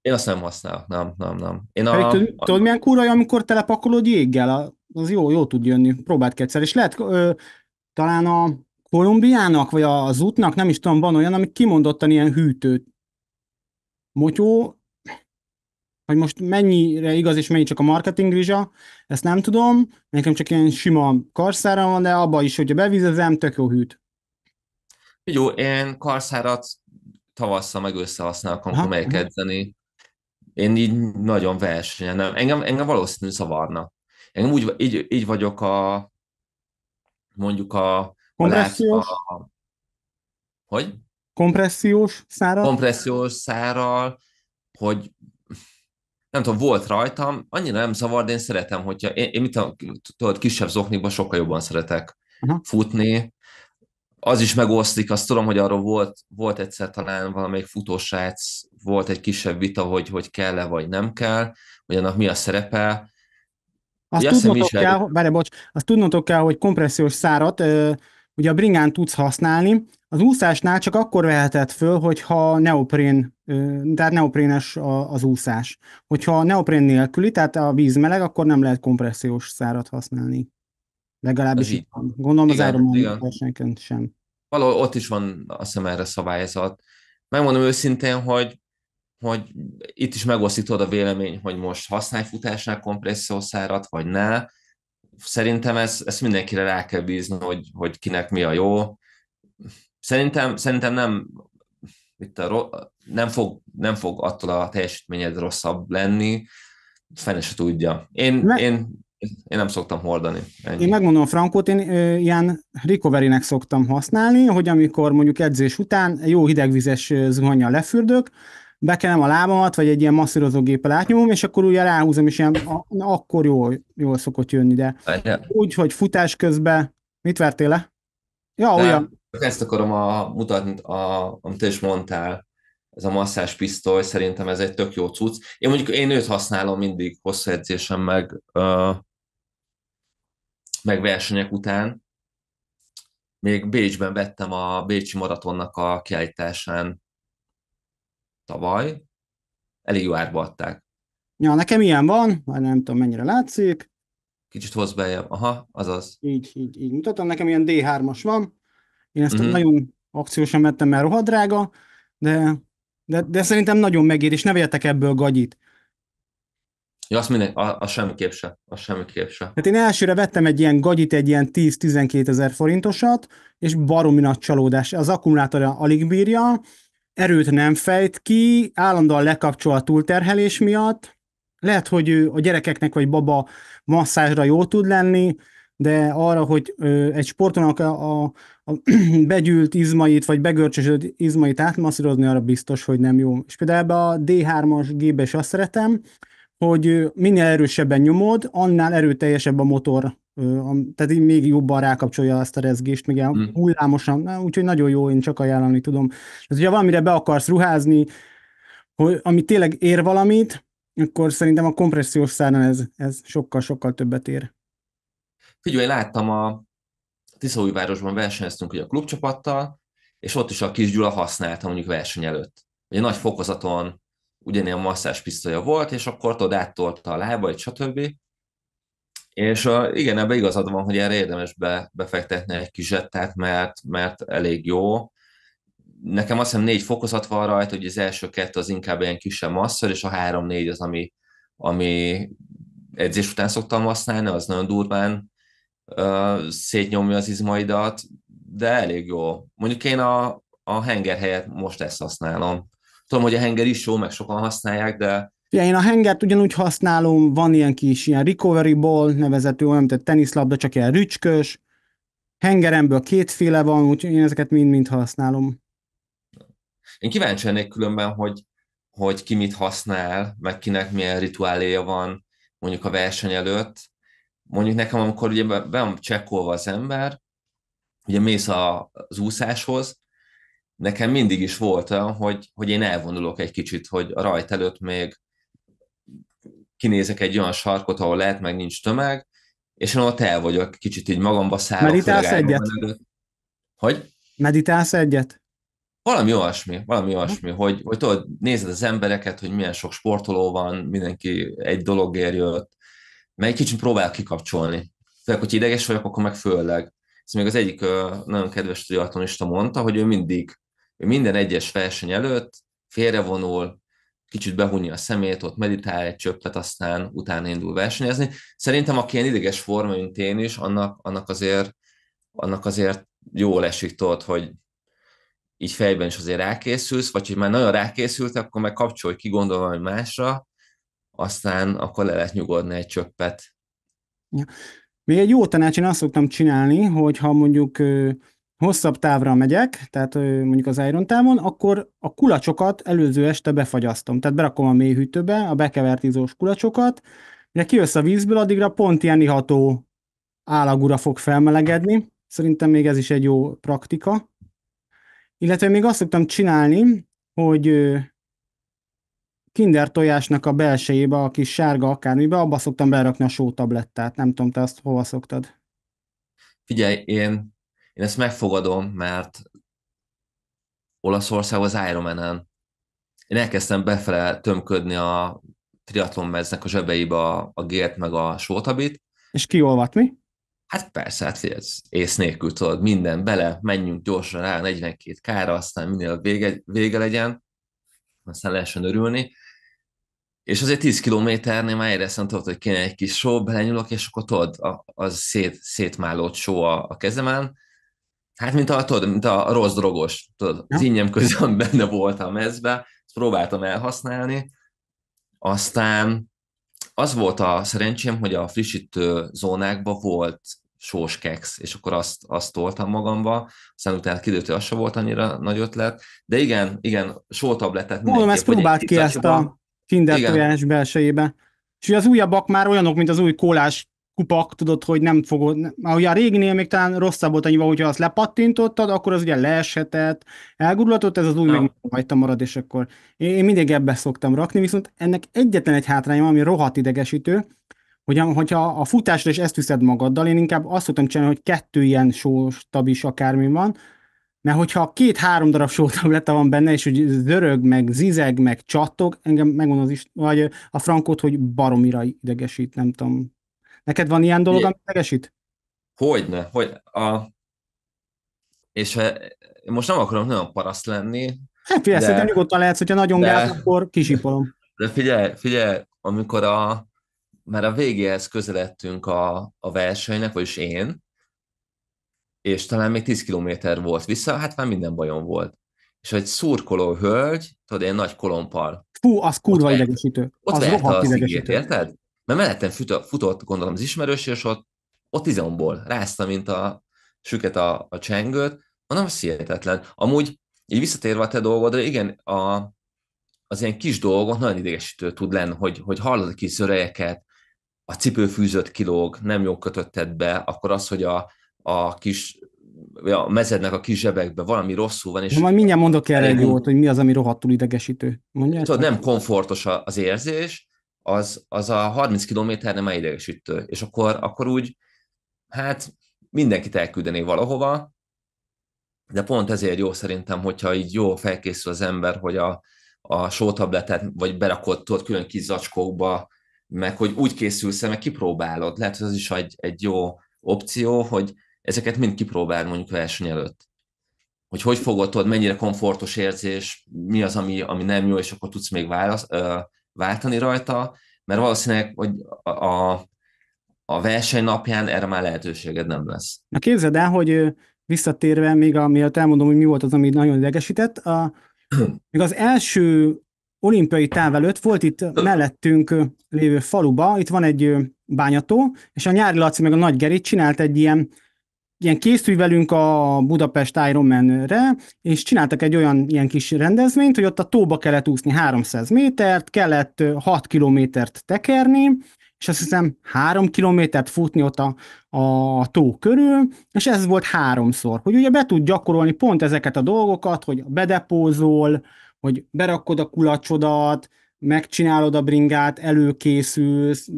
Én azt nem használok, nem, nem, nem. Én a... tudod, milyen kurva, amikor telepakolod jéggel? Az jó, jó tud jönni. Próbáld egyszer. És lehet ö, talán a Kolumbiának, vagy az útnak, nem is tudom, van olyan, ami kimondottan ilyen hűtőt. Motyó, hogy most mennyire igaz és mennyi csak a marketing rizsa, ezt nem tudom, nekem csak ilyen sima karszára van, de abba is, hogyha bevizezem, tök jó hűt. Jó, én karszárat tavasszal meg összehasználok, amikor megyek edzeni. Én így nagyon versenyen, nem. Engem, engem valószínűleg zavarna. Engem úgy, így, így vagyok a mondjuk a Kompressziós? A, hogy? Kompressziós szárral? Kompressziós szárral, hogy nem tudom, volt rajtam, annyira nem zavar, de én szeretem, hogyha én, én mit tudod, kisebb zoknikban sokkal jobban szeretek uh-huh. futni. Az is megosztik, azt tudom, hogy arról volt, volt egyszer talán valamelyik futósrác, volt egy kisebb vita, hogy, hogy kell-e vagy nem kell, hogy annak mi a szerepe. Azt tudnotok, kell, várj, bocs, azt tudnotok kell, hogy kompressziós szárat ugye a bringán tudsz használni, az úszásnál csak akkor vehetett föl, hogyha neoprén, tehát neoprénes az úszás. Hogyha neoprén nélküli, tehát a víz meleg, akkor nem lehet kompressziós szárat használni. Legalábbis itt van. Gondolom az Ironman versenyként sem. Valahol ott is van azt hiszem erre szabályzat. Megmondom őszintén, hogy hogy itt is megosztítod a vélemény, hogy most használj futásnál kompressziós szárat, vagy ne szerintem ez, ezt mindenkire rá kell bízni, hogy, hogy kinek mi a jó. Szerintem, szerintem nem, itt a, nem, fog, nem fog attól a teljesítményed rosszabb lenni, fene se tudja. Én, Me- én, én nem szoktam hordani. Ennyi. Én megmondom Frankot, én ö, ilyen recovery szoktam használni, hogy amikor mondjuk edzés után jó hidegvizes zuhanyjal lefürdök, bekenem a lábamat, vagy egy ilyen masszírozógéppel átnyomom, és akkor ugye ráhúzom, és ilyen, akkor jól, jól szokott jönni, de úgy, hogy futás közben, mit vertél le? Ja, Nem, olyan. Ezt akarom a, mutatni, a, amit te is mondtál, ez a masszás pisztoly, szerintem ez egy tök jó cucc. Én mondjuk én őt használom mindig hosszú edzésem meg, uh, meg versenyek után. Még Bécsben vettem a Bécsi Maratonnak a kiállításán tavaly, elég jó árba adták. Ja, nekem ilyen van, már nem tudom mennyire látszik. Kicsit hozz be, aha, azaz. Így, így, így mutatom, nekem ilyen D3-as van. Én ezt uh-huh. nagyon akciósan vettem, mert rohadt drága, de, de, de szerintem nagyon megér, és ne vegyetek ebből gagyit. Ja, azt minden, az semmiképp se, az semmiképp se. Hát én elsőre vettem egy ilyen gagyit, egy ilyen 10-12 ezer forintosat, és baromi nagy csalódás. Az akkumulátor alig bírja, erőt nem fejt ki, állandóan lekapcsol a túlterhelés miatt, lehet, hogy a gyerekeknek vagy baba masszázsra jó tud lenni, de arra, hogy egy sportolónak a, a, a begyűlt izmait, vagy begörcsösödött izmait átmasszírozni, arra biztos, hogy nem jó. És például ebbe a D3-as gébe is azt szeretem, hogy minél erősebben nyomod, annál erőteljesebb a motor, tehát így még jobban rákapcsolja azt a rezgést, még hmm. hullámosan, úgyhogy nagyon jó, én csak ajánlani tudom. Tehát, hogyha valamire be akarsz ruházni, hogy, ami tényleg ér valamit, akkor szerintem a kompressziós szárnál ez, ez sokkal-sokkal többet ér. Figyelj, láttam a Tiszaújvárosban versenyeztünk ugye a klubcsapattal, és ott is a kis Gyula használta mondjuk verseny előtt. Egy nagy fokozaton ugyanilyen masszás pisztolya volt, és akkor tudod áttolta a lábait, stb. És uh, igen, ebbe igazad van, hogy erre érdemes be, befektetni egy kis zsettát, mert, mert elég jó. Nekem azt hiszem négy fokozat van rajta, hogy az első kettő az inkább ilyen kisebb masszor, és a három-négy az, ami, ami edzés után szoktam használni, az nagyon durván uh, szétnyomja az izmaidat, de elég jó. Mondjuk én a, a henger helyett most ezt használom. Tudom, hogy a henger is jó, meg sokan használják, de Ja, én a hengert ugyanúgy használom, van ilyen kis ilyen recovery ball nevezető, olyan, mint egy teniszlabda, csak ilyen rücskös. Hengeremből kétféle van, úgyhogy én ezeket mind-mind használom. Én kíváncsi lennék különben, hogy, hogy ki mit használ, meg kinek milyen rituáléja van mondjuk a verseny előtt. Mondjuk nekem, amikor ugye be van csekkolva az ember, ugye mész az úszáshoz, nekem mindig is volt olyan, hogy, hogy én elvonulok egy kicsit, hogy a rajt előtt még kinézek egy olyan sarkot, ahol lehet, meg nincs tömeg, és én ott el vagyok, kicsit így magamba szállok. Meditálsz egyet? Hogy? Meditálsz egyet? Valami olyasmi, valami olyasmi, hogy, hogy tudod, nézed az embereket, hogy milyen sok sportoló van, mindenki egy dologért jött, meg egy kicsit próbál kikapcsolni. Tehát, hogy ideges vagyok, akkor meg főleg. Ez még az egyik nagyon kedves triatlonista mondta, hogy ő mindig, ő minden egyes verseny előtt félrevonul, kicsit behunja a szemét, ott meditál egy csöppet, aztán utána indul versenyezni. Szerintem, aki ilyen ideges forma, mint én is, annak, annak, azért, annak azért jól esik, tudod, hogy így fejben is azért rákészülsz, vagy hogy már nagyon rákészült, akkor meg kapcsolj ki, gondol valami másra, aztán akkor le lehet nyugodni egy csöppet. Ja. Még egy jó tanács, én azt szoktam csinálni, hogy ha mondjuk hosszabb távra megyek, tehát mondjuk az Iron távon, akkor a kulacsokat előző este befagyasztom. Tehát berakom a mélyhűtőbe a bekevert izós kulacsokat, mire kijössz a vízből, addigra pont ilyen iható állagura fog felmelegedni. Szerintem még ez is egy jó praktika. Illetve még azt szoktam csinálni, hogy kinder tojásnak a belsejébe, a kis sárga akármibe, abba szoktam berakni a sótablettát. Nem tudom, te azt hova szoktad? Figyelj, én én ezt megfogadom, mert Olaszország az Ironman-en én elkezdtem befele tömködni a triatlonmeznek a zsebeibe a, a gélt meg a sótabit. És kiolvat mi? Hát persze, hát ez ész nélkül tudod, minden bele, menjünk gyorsan rá, 42 kára, aztán minél vége, vége legyen, aztán lehessen örülni. És azért 10 kilométernél már éreztem, tudod, hogy kéne egy kis só, belenyúlok, és akkor tudod, az szét, szétmálott só a, a kezemen, Hát, mint a, tudod, mint a rossz drogos, tudod, az innyem közben benne volt a mezbe, ezt próbáltam elhasználni, aztán az volt a szerencsém, hogy a frissítő zónákban volt sós keks, és akkor azt, azt toltam magamba, aztán utána kiderült, hogy az sem volt annyira nagy ötlet, de igen, igen, sótabletet Mondom, ezt próbált ki ezt a Kinder tojás belsejébe. És az újabbak már olyanok, mint az új kólás kupak, tudod, hogy nem fogod, már ugye a réginél még talán rosszabb volt annyival, hogyha azt lepattintottad, akkor az ugye leeshetett, elgurulatott, ez az új ja. meg rajta marad, és akkor én, én mindig ebbe szoktam rakni, viszont ennek egyetlen egy hátránya, ami rohadt idegesítő, hogy hogyha a futásra is ezt viszed magaddal, én inkább azt szoktam csinálni, hogy kettő ilyen sóstab is akármi van, mert hogyha két-három darab sótabletta van benne, és hogy zörög, meg zizeg, meg csattog, engem megmondom az is, vagy a frankot, hogy baromira idegesít, nem tudom, Neked van ilyen dolog, amit megesít? Hogyne, hogy a... És ha... most nem akarom nagyon paraszt lenni. Hát figyelj, de... nyugodtan lehetsz, hogyha nagyon de... gáz, akkor kisipolom. De figyelj, figyelj, amikor a, már a végéhez közeledtünk a, a versenynek, vagyis én, és talán még 10 kilométer volt vissza, hát már minden bajom volt. és egy szurkoló hölgy, tudod, ilyen nagy kolompal. Fú, az kurva ott idegesítő. Ott az rohadt az idegesítő. Igét, érted? Mert mellettem futott, futott, gondolom, az ismerős, és ott, ott izomból rázta, mint a süket a, a csengőt. Mondom, az hihetetlen. Amúgy, így visszatérve a te dolgodra, igen, a, az ilyen kis dolgok nagyon idegesítő tud lenni, hogy, hogy hallod a kis szörejeket, a cipőfűzött kilóg, nem jó kötötted be, akkor az, hogy a, a kis a mezednek a kis zsebekbe valami rosszul van. És Na, majd mindjárt mondok erre egy jót, hogy mi az, ami rohadtul idegesítő. Mondja tudod, nem komfortos az érzés, az, az a 30 km nem idegesítő. És akkor, akkor úgy, hát mindenkit elküldené valahova, de pont ezért jó szerintem, hogyha így jó felkészül az ember, hogy a, a sótabletet, vagy berakod tudod, külön kis zacskókba, meg hogy úgy készülsz, meg kipróbálod. Lehet, hogy az is egy, egy jó opció, hogy ezeket mind kipróbáld mondjuk verseny előtt. Hogy hogy fogod, tudod, mennyire komfortos érzés, mi az, ami, ami nem jó, és akkor tudsz még válasz, ö, váltani rajta, mert valószínűleg, hogy a, a, verseny napján erre már lehetőséged nem lesz. Na képzeld el, hogy visszatérve még, amiatt elmondom, hogy mi volt az, ami nagyon idegesített, a, még az első olimpiai táv előtt volt itt mellettünk lévő faluba, itt van egy bányató, és a nyári Laci meg a nagy Geri csinált egy ilyen ilyen készülj velünk a Budapest Ironman-re, és csináltak egy olyan ilyen kis rendezvényt, hogy ott a tóba kellett úszni 300 métert, kellett 6 kilométert tekerni, és azt hiszem három kilométert futni ott a, a tó körül, és ez volt háromszor, hogy ugye be tud gyakorolni pont ezeket a dolgokat, hogy bedepózol, hogy berakod a kulacsodat, megcsinálod a bringát, előkészülsz,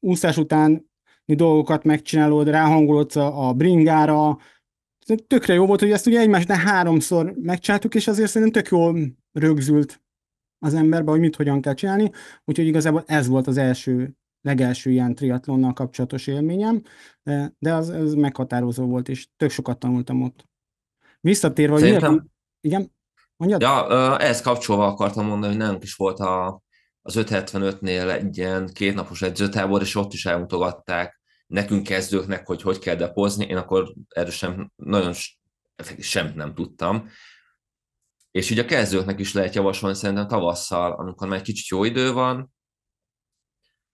úszás után dolgokat megcsinálod, ráhangolodsz a bringára. Tökre jó volt, hogy ezt ugye egymásnál háromszor megcsináltuk, és azért szerintem tök jól rögzült az emberbe, hogy mit hogyan kell csinálni. Úgyhogy igazából ez volt az első, legelső ilyen triatlonnal kapcsolatos élményem, de, de az, az meghatározó volt, és tök sokat tanultam ott. Visszatérve, hogy Szerintem... miért... Igen? Mondjad? Ja, ehhez kapcsolva akartam mondani, hogy nálunk is volt a, az 575-nél egy ilyen kétnapos edzőtábor, és ott is elmutogatták nekünk kezdőknek, hogy hogy kell depozni, én akkor erről sem nagyon semmit nem tudtam. És így a kezdőknek is lehet javasolni szerintem tavasszal, amikor már egy kicsit jó idő van,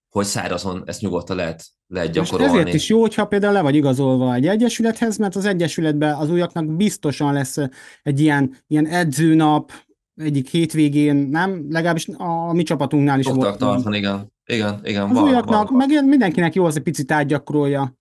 hogy szárazon ezt nyugodtan lehet, lehet gyakorolni. Most ezért is jó, hogyha például le vagy igazolva egy egyesülethez, mert az egyesületben az újaknak biztosan lesz egy ilyen, ilyen edzőnap, egyik hétvégén, nem? Legalábbis a, a mi csapatunknál is volt. tartani, igen. Igen, igen. Az van, újaknak, van, meg mindenkinek jó az egy picit átgyakorolja.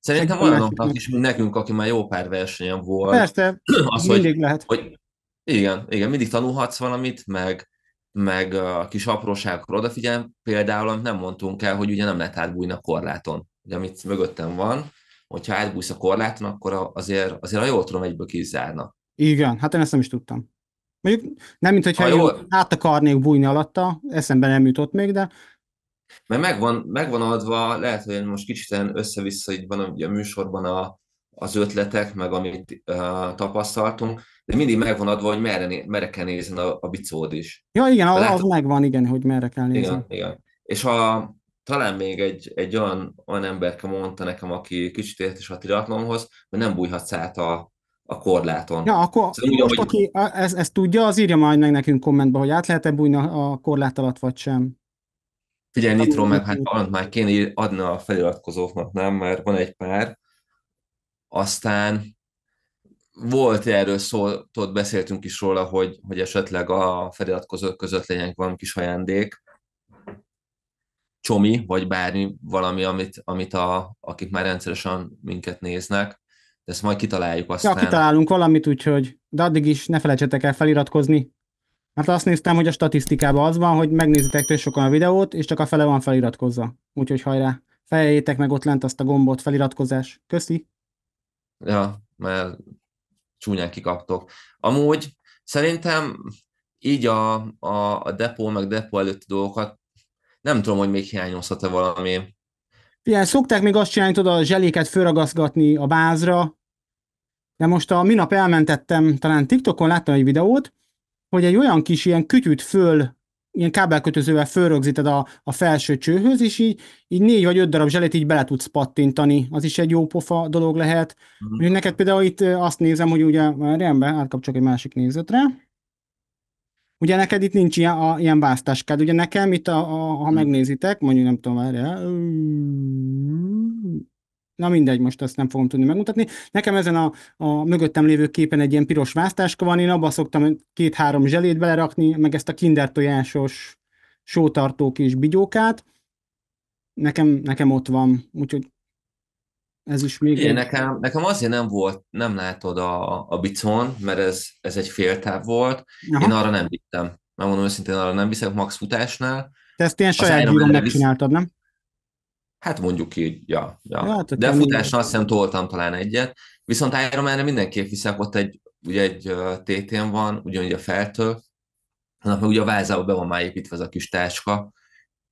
Szerintem olyanoknak is, mint nekünk, aki már jó pár versenyen volt. Persze, az, mindig hogy, lehet. Hogy, igen, igen, mindig tanulhatsz valamit, meg, meg a kis apróságokra odafigyel. Például, amit nem mondtunk el, hogy ugye nem lehet átbújni a korláton. Ugye, amit mögöttem van, hogyha átbújsz a korláton, akkor azért, azért ha jól tudom, egyből kizárnak. Igen, hát én ezt nem is tudtam. Mondjuk nem, mint hogyha jól... át akarnék bújni alatta, eszembe nem jutott még, de... Mert megvan, megvan adva, lehet, hogy most kicsit össze-vissza így van ugye a műsorban a, az ötletek, meg amit uh, tapasztaltunk, de mindig megvan adva, hogy merre, merre kell nézni a, a bicód is. Ja, igen, az, lehet, az megvan, igen, hogy merre kell nézni. Igen, igen. És a, talán még egy, egy olyan, olyan emberke mondta nekem, aki kicsit ért is a triatlonhoz, hogy nem bújhatsz át a, a korláton. Ja, akkor szóval most, úgy, aki ezt, ezt tudja, az írja majd meg nekünk kommentbe, hogy át lehet-e bújni a korlát alatt, vagy sem. Figyelj, Nitro, meg hát valamit már kéne adni a feliratkozóknak, nem? Mert van egy pár. Aztán volt erről szó, tudod, beszéltünk is róla, hogy, hogy esetleg a feliratkozók között legyen valami kis ajándék, csomi, vagy bármi, valami, amit, amit a, akik már rendszeresen minket néznek, de ezt majd kitaláljuk aztán. Ja, kitalálunk valamit, úgyhogy, de addig is ne felejtsetek el feliratkozni. Mert azt néztem, hogy a statisztikában az van, hogy megnézitek tök sokan a videót, és csak a fele van feliratkozva. Úgyhogy hajrá, fejeljétek meg ott lent azt a gombot, feliratkozás. Köszi! Ja, mert csúnyán kikaptok. Amúgy szerintem így a, a, a depó, meg depó előtti dolgokat nem tudom, hogy még hiányozhat-e valami Figyelj, szokták még azt csinálni, tudod, a zseléket fölragaszgatni a bázra, de most a minap elmentettem, talán TikTokon láttam egy videót, hogy egy olyan kis ilyen kütyűt föl ilyen kábelkötözővel fölrögzíted a, a felső csőhöz, és így, így négy vagy öt darab zselét így bele tudsz pattintani. Az is egy jó pofa dolog lehet. Mm. Neked például itt azt nézem, hogy ugye, rendben, átkapcsolok egy másik nézetre. Ugye neked itt nincs ilyen, a, ilyen vásztáskád. Ugye nekem itt, a, a, ha mm. megnézitek, mondjuk nem tudom, várjál, Na mindegy, most ezt nem fogom tudni megmutatni. Nekem ezen a, a mögöttem lévő képen egy ilyen piros vásztáska van, én abba szoktam két-három zselét belerakni, meg ezt a kinder tojásos sótartó kis bigyókát. Nekem, nekem ott van, úgyhogy ez is még... Én, nekem, nekem azért nem volt, nem látod a, a bicon, mert ez, ez egy féltáv volt. Aha. Én arra nem vittem. Megmondom őszintén, arra nem viszek max futásnál. Te ezt ilyen saját gyűrűn megcsináltad, nem? Hát mondjuk így, ja. ja. ja De futásnál azt hiszem toltam talán egyet, viszont Ironman-re mindenképp viszek, ott egy, ugye egy uh, TT-n van, ugyanúgy a feltől, annak meg ugye a vázába be van már építve az a kis táska,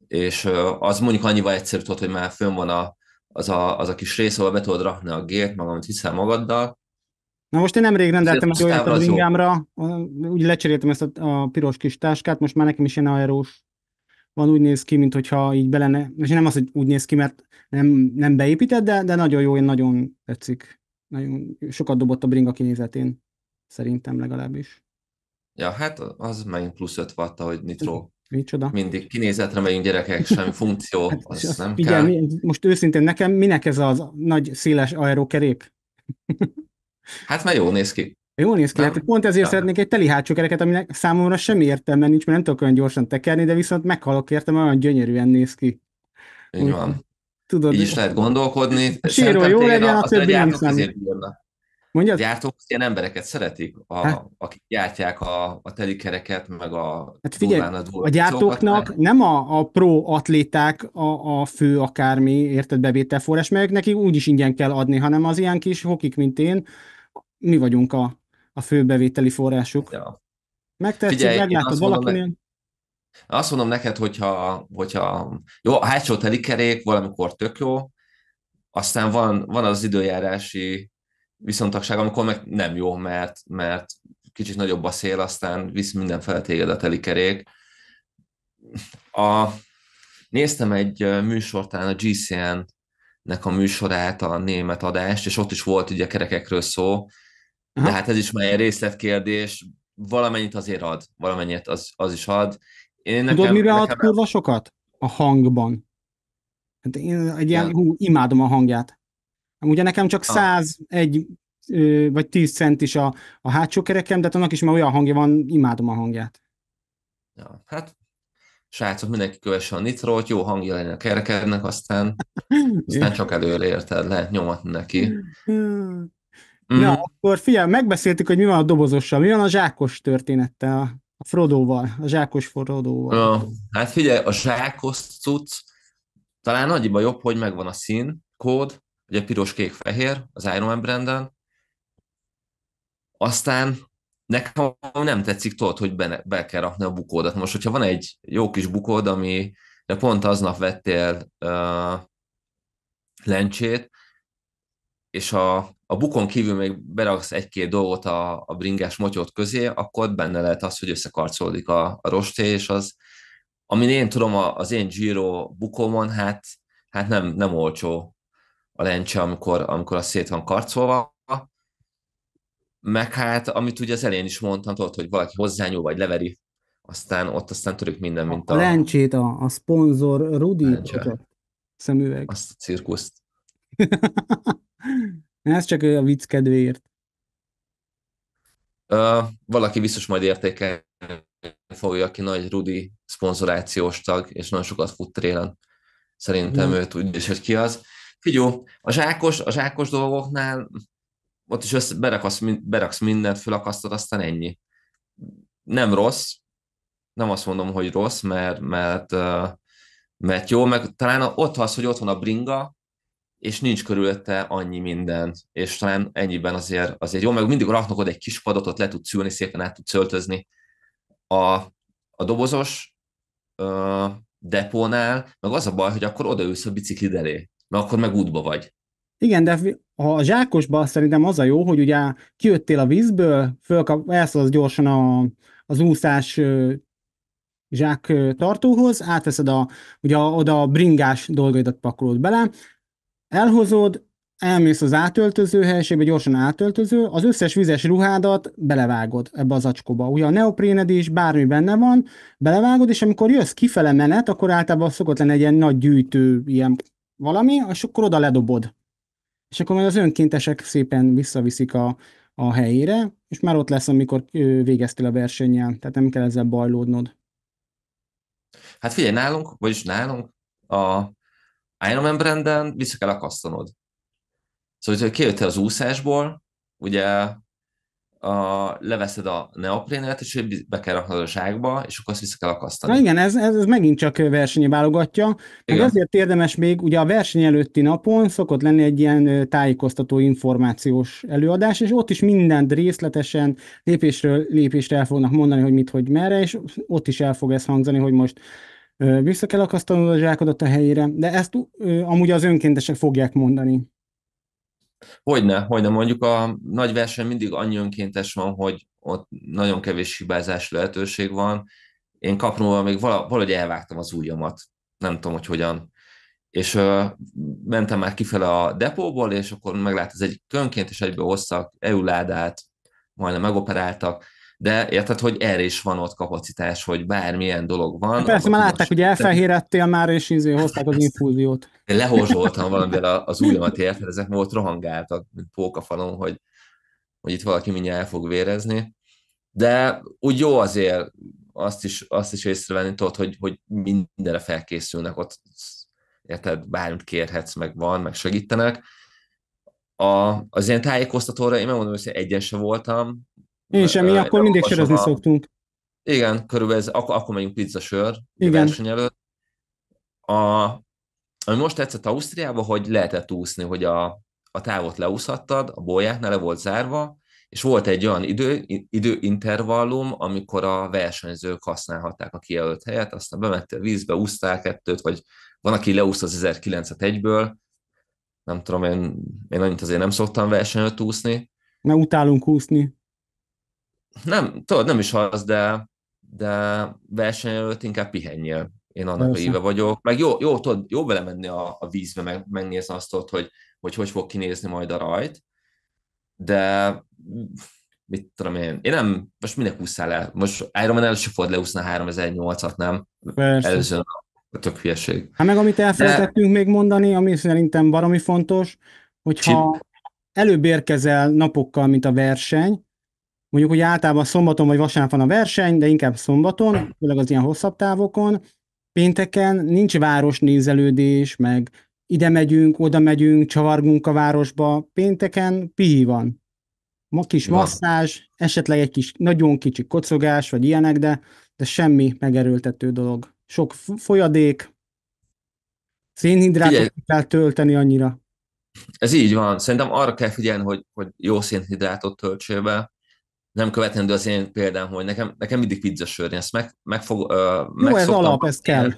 és uh, az mondjuk annyival egyszerű tudod, hogy már fönn van a, az, a, az a kis rész, ahol be tudod rakni a gért, meg amit hiszel magaddal. Na most én nemrég rendeltem egy olyat a ringámra, úgy lecseréltem ezt a, a piros kis táskát, most már nekem is ilyen aerós van, úgy néz ki, mint hogyha így belene, és nem az, hogy úgy néz ki, mert nem, nem beépített, de, de nagyon jó, én nagyon tetszik. Nagyon sokat dobott a bringa kinézetén, szerintem legalábbis. Ja, hát az megint plusz 5 watt, hogy Nitro. Micsoda? Mindig kinézetre megyünk gyerekek, semmi funkció, hát, az, az nem figyelj, kell. Most őszintén nekem minek ez az nagy széles aerokerék? hát mert jó néz ki. Jól néz ki, hát pont ezért ja. szeretnék egy teli hátsó kereket, aminek számomra semmi értelme nincs, mert nem tudok olyan gyorsan tekerni, de viszont meghalok értem, olyan gyönyörűen néz ki. Így van. Tudod, Így is lehet gondolkodni. Síró jó legyen, a többi nem számít. Mondjad? A gyártók ilyen embereket szeretik, a, hát. akik gyártják a, a telikereket, meg a hát figyelj, a, a gyártóknak meg... nem a, a pro atléták a, a fő akármi, érted, bevételforrás, mert neki úgyis ingyen kell adni, hanem az ilyen kis hokik, mint én, mi vagyunk a, a fő bevételi forrásuk. Ja. Megtetszik, Figyelj, meglátod valakinél? Azt mondom neked, hogyha, hogyha jó, a hátsó telikerék valamikor tök jó, aztán van, van az időjárási viszontagság, amikor meg nem jó, mert, mert kicsit nagyobb a szél, aztán visz mindenfele téged a telikerék. A, néztem egy műsortán a GCN-nek a műsorát, a német adást, és ott is volt ugye kerekekről szó, Aha. De hát ez is már egy részletkérdés, valamennyit azért ad, valamennyit az, az is ad. Én nekem, Tudod, mire nekem ad kurva sokat? A hangban. Hát én egy ilyen, hú, imádom a hangját. Ugye nekem csak ah. 101 vagy 10 cent is a, a hátsó kerekem, de hát annak is már olyan hangja van, imádom a hangját. Ja, hát srácok, mindenki kövesse a nitrót, jó hangja legyen a kerekednek, aztán, aztán csak előre érted, lehet nyomatni neki. Mm. Na, akkor figyelj, megbeszéltük, hogy mi van a dobozossal, mi van a zsákos történettel, a Frodóval, a zsákos Frodóval. Ja, hát figyelj, a zsákos cucc talán nagyiba jobb, hogy megvan a szín, kód, ugye piros, kék, fehér, az Iron Man branden. Aztán nekem nem tetszik tudod, hogy be, be kell rakni a bukódat. Most, hogyha van egy jó kis bukód, ami de pont aznap vettél uh, lencsét, és a, a bukon kívül még beraksz egy-két dolgot a, a bringás motyót közé, akkor benne lehet az, hogy összekarcolódik a, a rosté, és az, amin én tudom, az én Giro bukomon, hát, hát nem, nem olcsó a lencse, amikor, amikor az szét van karcolva, meg hát, amit ugye az elén is mondtam, tudod, hogy valaki hozzányúl, vagy leveri, aztán ott aztán török minden, mint a... A lencsét, a, a szponzor Rudi szemüveg. Azt a cirkuszt. Ez csak a vicc kedvéért. Uh, valaki biztos majd értékelni fogja, aki nagy Rudi szponzorációs tag, és nagyon sokat fut trélen. Szerintem őt úgy is, hogy ki az. Figyó, a zsákos, a zsákos dolgoknál ott is össze, beraksz, beraksz mindent, fölakasztod, aztán ennyi. Nem rossz, nem azt mondom, hogy rossz, mert, mert, mert jó, meg talán ott az, hogy ott van a bringa, és nincs körülötte annyi minden, és talán ennyiben azért, azért jó, meg mindig raknak oda egy kis padot, ott le tudsz szülni, szépen át tudsz öltözni. A, a dobozos ö, depónál, meg az a baj, hogy akkor odaülsz a biciklid elé, mert akkor meg útba vagy. Igen, de a zsákosban szerintem az a jó, hogy ugye kijöttél a vízből, fölkap, elszólsz gyorsan a, az úszás zsák tartóhoz, átveszed a, ugye oda a bringás dolgaidat pakolod bele, elhozod, elmész az átöltöző helyiségbe, gyorsan átöltöző, az összes vizes ruhádat belevágod ebbe az acskóba. Ugye a neopréned is, bármi benne van, belevágod, és amikor jössz kifele menet, akkor általában szokott lenni egy ilyen nagy gyűjtő, ilyen valami, és akkor oda ledobod. És akkor majd az önkéntesek szépen visszaviszik a, a helyére, és már ott lesz, amikor végeztél a versenyen, tehát nem kell ezzel bajlódnod. Hát figyelj, nálunk, vagyis nálunk a Ironman branden vissza kell akasztanod. Szóval, hogy kijöttél az úszásból, ugye a, leveszed a neoprénet, és be kell raknod a zsákba, és akkor azt vissza kell akasztani. Na igen, ez, ez, ez megint csak versenyi válogatja. Meg azért érdemes még, ugye a verseny előtti napon szokott lenni egy ilyen tájékoztató információs előadás, és ott is mindent részletesen lépésről lépésre el fognak mondani, hogy mit, hogy merre, és ott is el fog ez hangzani, hogy most vissza kell akasztanod a zsákodat a helyére, de ezt amúgy az önkéntesek fogják mondani. Hogyne, hogyne, mondjuk a nagy verseny mindig annyi önkéntes van, hogy ott nagyon kevés hibázás lehetőség van. Én kapnóval még valahogy elvágtam az ujjamat, nem tudom, hogy hogyan. És uh, mentem már kifele a depóból, és akkor meglát az egy önként, és egybe hoztak EU ládát, majdnem megoperáltak, de érted, hogy erre is van ott kapacitás, hogy bármilyen dolog van. Persze, már látták, hogy elfehérettél már, és izé hozták az infúziót. Én lehorzsoltam valamivel az ujjamat, érted? Ezek volt rohangáltak, mint pókafalon, hogy, hogy itt valaki mindjárt el fog vérezni. De úgy jó azért azt is, azt is észrevenni tudod, hogy, hogy mindenre felkészülnek ott, érted, bármit kérhetsz, meg van, meg segítenek. A, az ilyen tájékoztatóra én megmondom, hogy egyen sem voltam, én sem, mi akkor mindig sörözni szoktunk. Igen, körülbelül ez, akkor, akkor megyünk pizza sör Igen. verseny előtt. A, ami most tetszett Ausztriában, hogy lehetett úszni, hogy a, a távot leúszhattad, a bolyáknál le volt zárva, és volt egy olyan idő, időintervallum, amikor a versenyzők használhatták a kijelölt helyet, aztán bemettél a vízbe, úsztál kettőt, vagy van, aki leúszt az 1901-ből, nem tudom, én, én annyit azért nem szoktam versenyőt úszni. Mert utálunk úszni nem, tudod, nem is az, de, de verseny előtt inkább pihenjél. Én annak a éve vagyok. Meg jó, jó, tudod, jó belemenni a, a vízbe, meg megnézni azt, ott, hogy, hogy hogy fog kinézni majd a rajt, de mit tudom én, én nem, most minek úszál el? Most Ironman előtt se fogod leúszni a 3008-at, nem? Persze. Előző a tök hülyeség. Hát meg amit elfelejtettünk de... még mondani, ami szerintem baromi fontos, hogyha Chip. előbb érkezel napokkal, mint a verseny, mondjuk hogy általában szombaton vagy vasárnap van a verseny, de inkább szombaton, főleg az ilyen hosszabb távokon, pénteken nincs városnézelődés, meg ide megyünk, oda megyünk, csavargunk a városba, pénteken pihi van. Ma kis masszázs, esetleg egy kis nagyon kicsi kocogás, vagy ilyenek, de, de semmi megerőltető dolog. Sok folyadék, szénhidrátot kell tölteni annyira. Ez így van. Szerintem arra kell figyelni, hogy, hogy jó szénhidrátot töltsél be, nem követendő az én példám, hogy nekem, nekem mindig pizza sörni, ezt meg, meg fog, uh, Jó, ez alap, ez kell.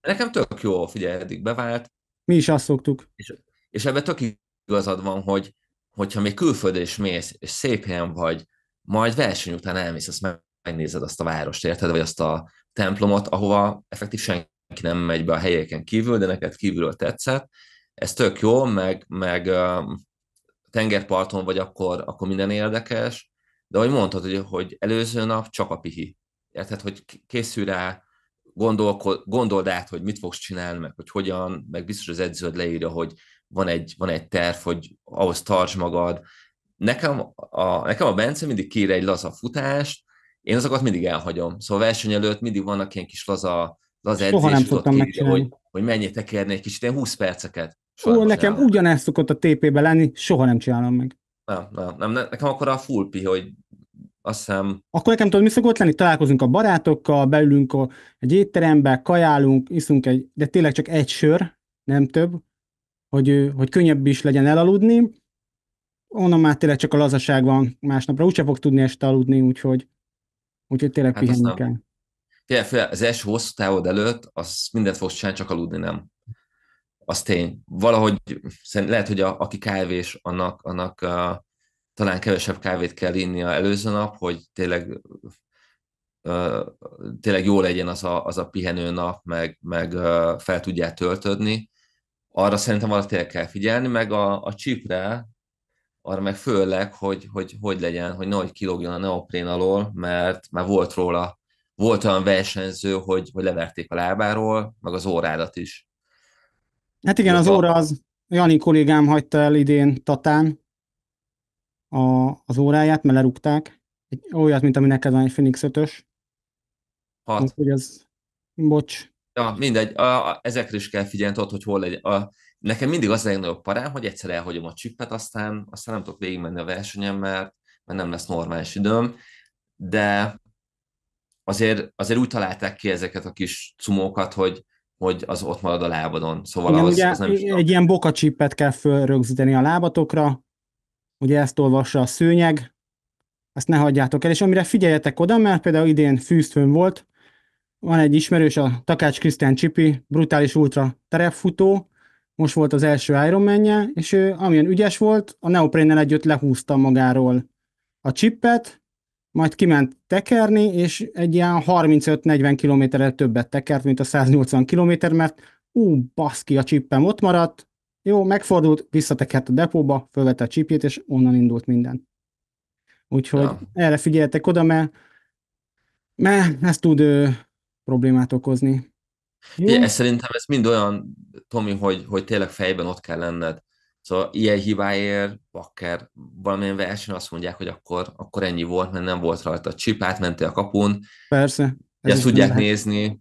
Nekem tök jó, figyelj, eddig bevált. Mi is azt szoktuk. És, és ebben tök igazad van, hogy hogyha még külföldre is mész, és szép helyen vagy, majd verseny után elmész, azt megnézed azt a várost, érted, vagy azt a templomot, ahova effektív senki nem megy be a helyeken kívül, de neked kívülről tetszett. Ez tök jó, meg, meg tengerparton vagy, akkor, akkor minden érdekes, de ahogy mondtad, hogy, hogy előző nap csak a pihi. Érted, hogy készül rá, gondol, gondold át, hogy mit fogsz csinálni, meg hogy hogyan, meg biztos az edződ leírja, hogy van egy, van egy terv, hogy ahhoz tarts magad. Nekem a, nekem a Bence mindig kér egy laza futást, én azokat mindig elhagyom. Szóval verseny előtt mindig vannak ilyen kis laza, laza Soha nem megcsinálni. Hogy, hogy mennyit tekerni egy kicsit, ilyen 20 perceket. Ó, nekem ugyanezt szokott a TP-be lenni, soha nem csinálom meg. Nem, nem, nem, nekem akkor a full pi, hogy azt hiszem... Akkor nekem tudod, mi szokott lenni? Találkozunk a barátokkal, beülünk a, egy étterembe, kajálunk, iszunk egy, de tényleg csak egy sör, nem több, hogy, hogy könnyebb is legyen elaludni. Onnan már tényleg csak a lazaság van másnapra, úgyse fog tudni este aludni, úgyhogy, úgyhogy tényleg hát pihenni kell. Tényleg, az első hosszú távod előtt, az mindent fogsz csinálni, csak aludni nem az tény. Valahogy lehet, hogy a, aki kávés, annak, annak uh, talán kevesebb kávét kell innia előző nap, hogy tényleg tényleg jó legyen az a, az a pihenő nap, meg, meg fel tudják töltödni. Arra szerintem valaki tényleg kell figyelni, meg a, a csipre, arra meg főleg, hogy, hogy hogy legyen, hogy nehogy kilógjon a neoprén alól, mert már volt róla, volt olyan versenyző, hogy, hogy leverték a lábáról, meg az órádat is. Hát igen, az óra az Jani kollégám hagyta el idén Tatán a, az óráját, mert lerúgták. Egy, olyat, mint ami neked van egy Phoenix 5-ös. Hat. Úgyhogy ez, bocs. Ja, mindegy, a, a, ezekre is kell figyelni, tudod, hogy hol legyen. A, nekem mindig az a legnagyobb parám, hogy egyszer elhagyom a csippet, aztán, aztán nem tudok végigmenni a versenyen, mert, mert nem lesz normális időm, de azért, azért úgy találták ki ezeket a kis cumókat, hogy, hogy az ott marad a lábadon. Szóval Igen, az, ugye az nem is egy ilyen bokacsippet kell fölrögzíteni a lábatokra, ugye ezt olvassa a szőnyeg, ezt ne hagyjátok el, és amire figyeljetek oda, mert például idén fűzfőn volt, van egy ismerős, a Takács Krisztián Csipi, brutális ultra terepfutó, most volt az első Ironman-je, és ő amilyen ügyes volt, a neoprénnel együtt lehúzta magáról a csippet, majd kiment tekerni, és egy ilyen 35-40 kilométerrel többet tekert, mint a 180 kilométer, mert ú, baszki, a csippem ott maradt, jó, megfordult, visszatekert a depóba, fölvette a csipjét, és onnan indult minden. Úgyhogy ja. erre figyeljetek oda, mert, mert ez tud ö, problémát okozni. Jó? ez szerintem ez mind olyan, Tomi, hogy, hogy tényleg fejben ott kell lenned. Szóval ilyen hibáért, bakker, valamilyen verseny azt mondják, hogy akkor, akkor ennyi volt, mert nem volt rajta a csip, átmentél a kapun. Persze. Ez ezt tudják lehet. nézni.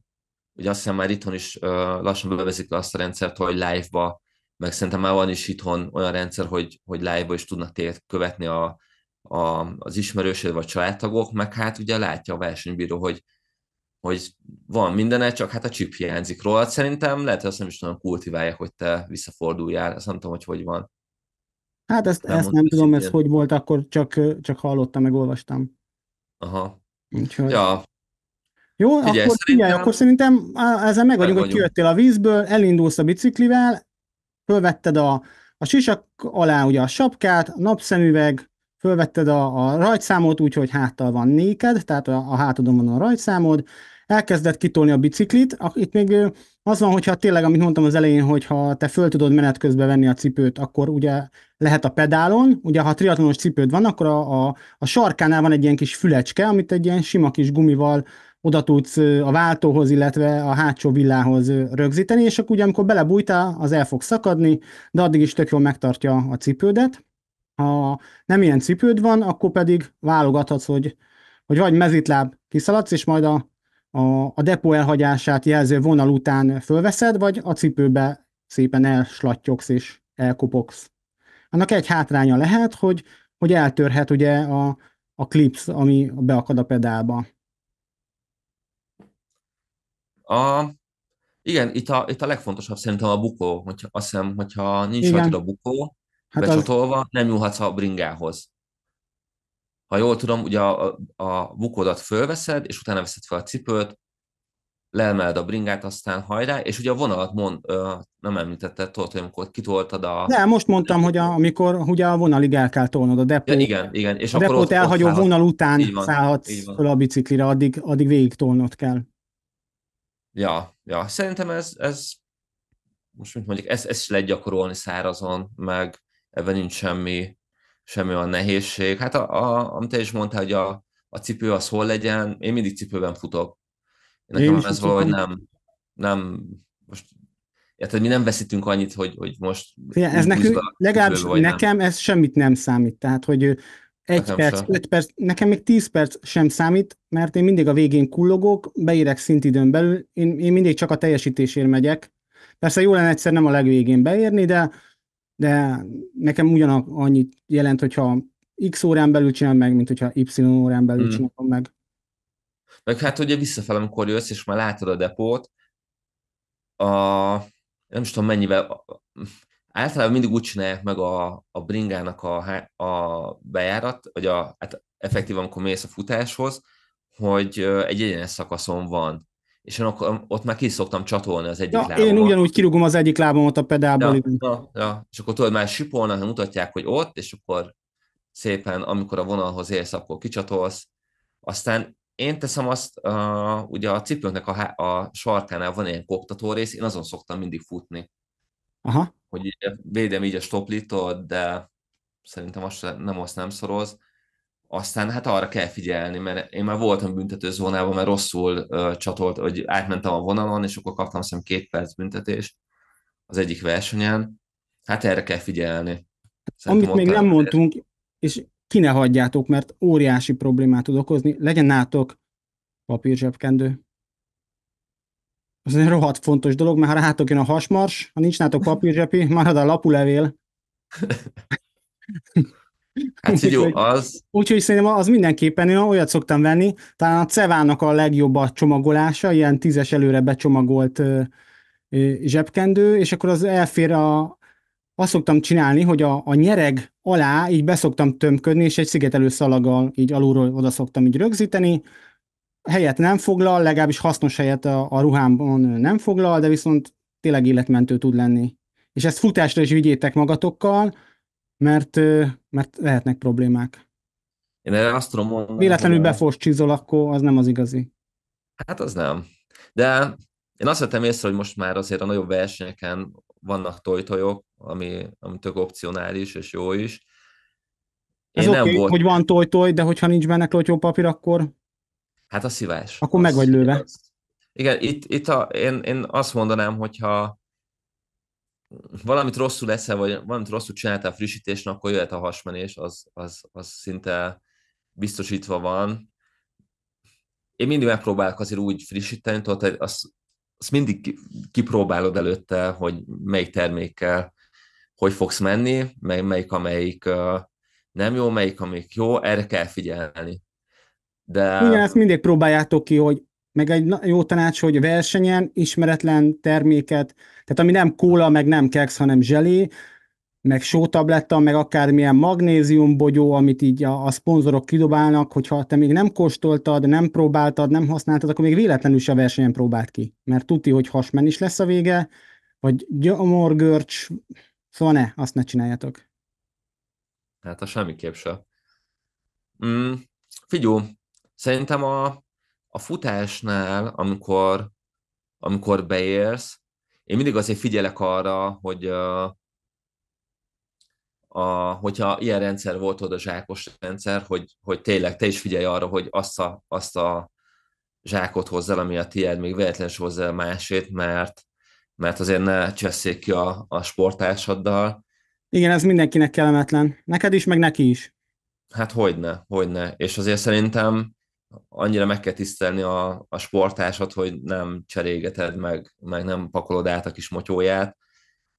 Ugye azt hiszem már itthon is uh, lassan bevezik le azt a rendszert, hogy live-ba, meg szerintem már van is itthon olyan rendszer, hogy, hogy live-ba is tudnak téged követni a, a, az ismerősöd vagy családtagok, meg hát ugye látja a versenybíró, hogy hogy van mindene, csak hát a chip hiányzik róla. Szerintem lehet, hogy azt nem is tudom kultiválják, hogy te visszaforduljál. Azt nem tudom, hogy hogy van. Hát ezt nem, ezt nem tudom, ez hogy volt, akkor csak, csak hallottam, meg olvastam. Aha. Úgyhogy... Ja. Jó, figyelj, akkor szerintem... figyelj, akkor szerintem ezzel meg vagyunk, hogy kijöttél a vízből, elindulsz a biciklivel, fölvetted a, a sisak alá ugye a sapkát, a napszemüveg, fölvetted a, a rajtszámot úgy, hogy háttal van néked, tehát a, a hátadon van a rajtszámod, elkezdett kitolni a biciklit, itt még az van, hogyha tényleg, amit mondtam az elején, hogyha te föl tudod menet közben venni a cipőt, akkor ugye lehet a pedálon, ugye ha triatlonos cipőd van, akkor a, a, a sarkánál van egy ilyen kis fülecske, amit egy ilyen sima kis gumival oda tudsz a váltóhoz, illetve a hátsó villához rögzíteni, és akkor ugye amikor belebújtál, az el fog szakadni, de addig is tök jól megtartja a cipődet. Ha nem ilyen cipőd van, akkor pedig válogathatsz, hogy, hogy vagy mezitláb kiszaladsz, és majd a, a, a depó elhagyását jelző vonal után fölveszed, vagy a cipőbe szépen elslattyogsz és elkopogsz. Annak egy hátránya lehet, hogy, hogy eltörhet ugye a, a klips, ami beakad a pedálba. A, igen, itt a, itt a legfontosabb szerintem a bukó. Hogyha, azt hiszem, hogyha nincs rajtad a bukó, hát becsatolva, az... nem nyúlhatsz a bringához. Ha jól tudom, ugye a, a bukódat fölveszed, és utána veszed fel a cipőt, leemeled a bringát, aztán hajrá, és ugye a vonalat mond, ö, nem említetted, tudod, hogy amikor kitoltad a... De most mondtam, hogy a, amikor ugye a vonalig el kell tolnod a depó. Ja, igen, igen. És a akkor depót ott, elhagyó ott vonal után van, szállhatsz fel a biciklire, addig, addig végig tolnod kell. Ja, ja. Szerintem ez, ez most mint mondjuk, ezt, ezt is lehet gyakorolni szárazon, meg ebben nincs semmi, semmi olyan nehézség. Hát a, a, amit te is mondtál, hogy a, a cipő az hol legyen, én mindig cipőben futok. Nekem én ez valahogy nem, nem, most Érted, mi nem veszítünk annyit, hogy, hogy most... Figyelj, ez nekünk, legalábbis nekem nem. ez semmit nem számít. Tehát, hogy egy nekem perc, sem. öt perc, nekem még tíz perc sem számít, mert én mindig a végén kullogok, beérek szintidőn belül, én, én mindig csak a teljesítésért megyek. Persze jó lenne egyszer nem a legvégén beérni, de de nekem ugyanak annyit jelent, hogyha x órán belül csinálom meg, mint hogyha y órán belül hmm. csinálom meg. Meg hát ugye visszafelé, amikor jössz, és már látod a depót, a, nem is tudom mennyivel, általában mindig úgy csinálják meg a, a bringának a, a bejárat, vagy a, hát effektív, amikor mész a futáshoz, hogy egy egyenes szakaszon van és én akkor, ott már ki szoktam csatolni az egyik ja, lábamat. Én ugyanúgy kirúgom az egyik lábamat a pedálból. Ja, ja, ja, és akkor tudod, már sipolnak, mutatják, hogy ott, és akkor szépen, amikor a vonalhoz érsz, akkor kicsatolsz. Aztán én teszem azt, uh, ugye a cipőnknek a, a sarkánál van egy koptató rész, én azon szoktam mindig futni. Aha. Hogy így védem így a stoplitot, de szerintem azt nem azt nem szoroz. Aztán hát arra kell figyelni, mert én már voltam büntetőzónában, mert rosszul uh, csatolt, hogy átmentem a vonalon, és akkor kaptam azt két perc büntetést az egyik versenyen. Hát erre kell figyelni. Szerintem Amit még nem mondtunk, és ki ne hagyjátok, mert óriási problémát tud okozni, legyen nátok papírzsebkendő. Ez egy rohadt fontos dolog, mert ha rátok jön a hasmars, ha nincs nátok papírzsepi, marad a lapulevél. Hát jó, az... Úgyhogy szerintem az mindenképpen, én olyat szoktam venni, talán a Cevának a legjobb a csomagolása, ilyen tízes előre becsomagolt ö, ö, zsebkendő, és akkor az elfér a, azt szoktam csinálni, hogy a, a nyereg alá így beszoktam tömködni, és egy szigetelő szalaggal így alulról oda szoktam így rögzíteni. Helyet nem foglal, legalábbis hasznos helyet a, a ruhámban nem foglal, de viszont tényleg életmentő tud lenni. És ezt futásra is vigyétek magatokkal, mert, mert lehetnek problémák. Én erre azt tudom mondani. Véletlenül befors csizol, akkor az nem az igazi. Hát az nem. De én azt vettem észre, hogy most már azért a nagyobb versenyeken vannak tojtojok, ami, ami tök opcionális és jó is. Én Ez oké, okay, volt... hogy van tojtoj, de hogyha nincs benne papír, akkor... Hát a szívás. Akkor az, meg vagy lőve. Az... Igen, itt, itt a, én, én azt mondanám, hogyha valamit rosszul leszel, vagy valamit rosszul csináltál frissítésnek, akkor jöhet a hasmenés, az, az, az szinte biztosítva van. Én mindig megpróbálok azért úgy frissíteni, tudod, azt, azt mindig kipróbálod előtte, hogy melyik termékkel hogy fogsz menni, mely, melyik amelyik uh, nem jó, melyik amelyik jó, erre kell figyelni. De... Igen, ezt mindig próbáljátok ki, hogy meg egy jó tanács, hogy versenyen ismeretlen terméket, tehát ami nem kóla, meg nem keks, hanem zselé, meg sótabletta, meg akármilyen magnéziumbogyó, amit így a, a szponzorok kidobálnak, hogyha te még nem kóstoltad, nem próbáltad, nem használtad, akkor még véletlenül is a versenyen próbált ki. Mert tudti, hogy hasmen is lesz a vége, vagy gyomorgörcs, szóval ne, azt ne csináljátok. Hát a semmiképp se. Mm, figyú, szerintem a, a futásnál, amikor, amikor beérsz, én mindig azért figyelek arra, hogy a, hogyha ilyen rendszer volt oda zsákos rendszer, hogy, hogy tényleg te is figyelj arra, hogy azt a, azt a zsákot hozzá, ami a tiéd, még véletlenül hozzá másét, mert, mert azért ne cseszék ki a, a sportársaddal. Igen, ez mindenkinek kellemetlen. Neked is, meg neki is. Hát hogyne, hogyne. És azért szerintem annyira meg kell tisztelni a, a sportásat, hogy nem cserégeted meg, meg nem pakolod át a kis motyóját,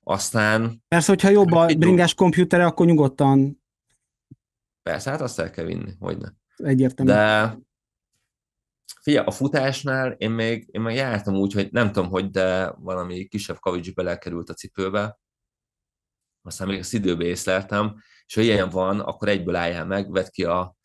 aztán... Persze, hogyha jobb a bringás komputere, akkor nyugodtan... Persze, hát azt el kell vinni, hogy ne. Egyértelmű. De figyelj, a futásnál én még, én még jártam úgy, hogy nem tudom, hogy de valami kisebb kavics belekerült a cipőbe, aztán még az időbe észleltem, és ha ilyen van, akkor egyből álljál meg, vedd ki a,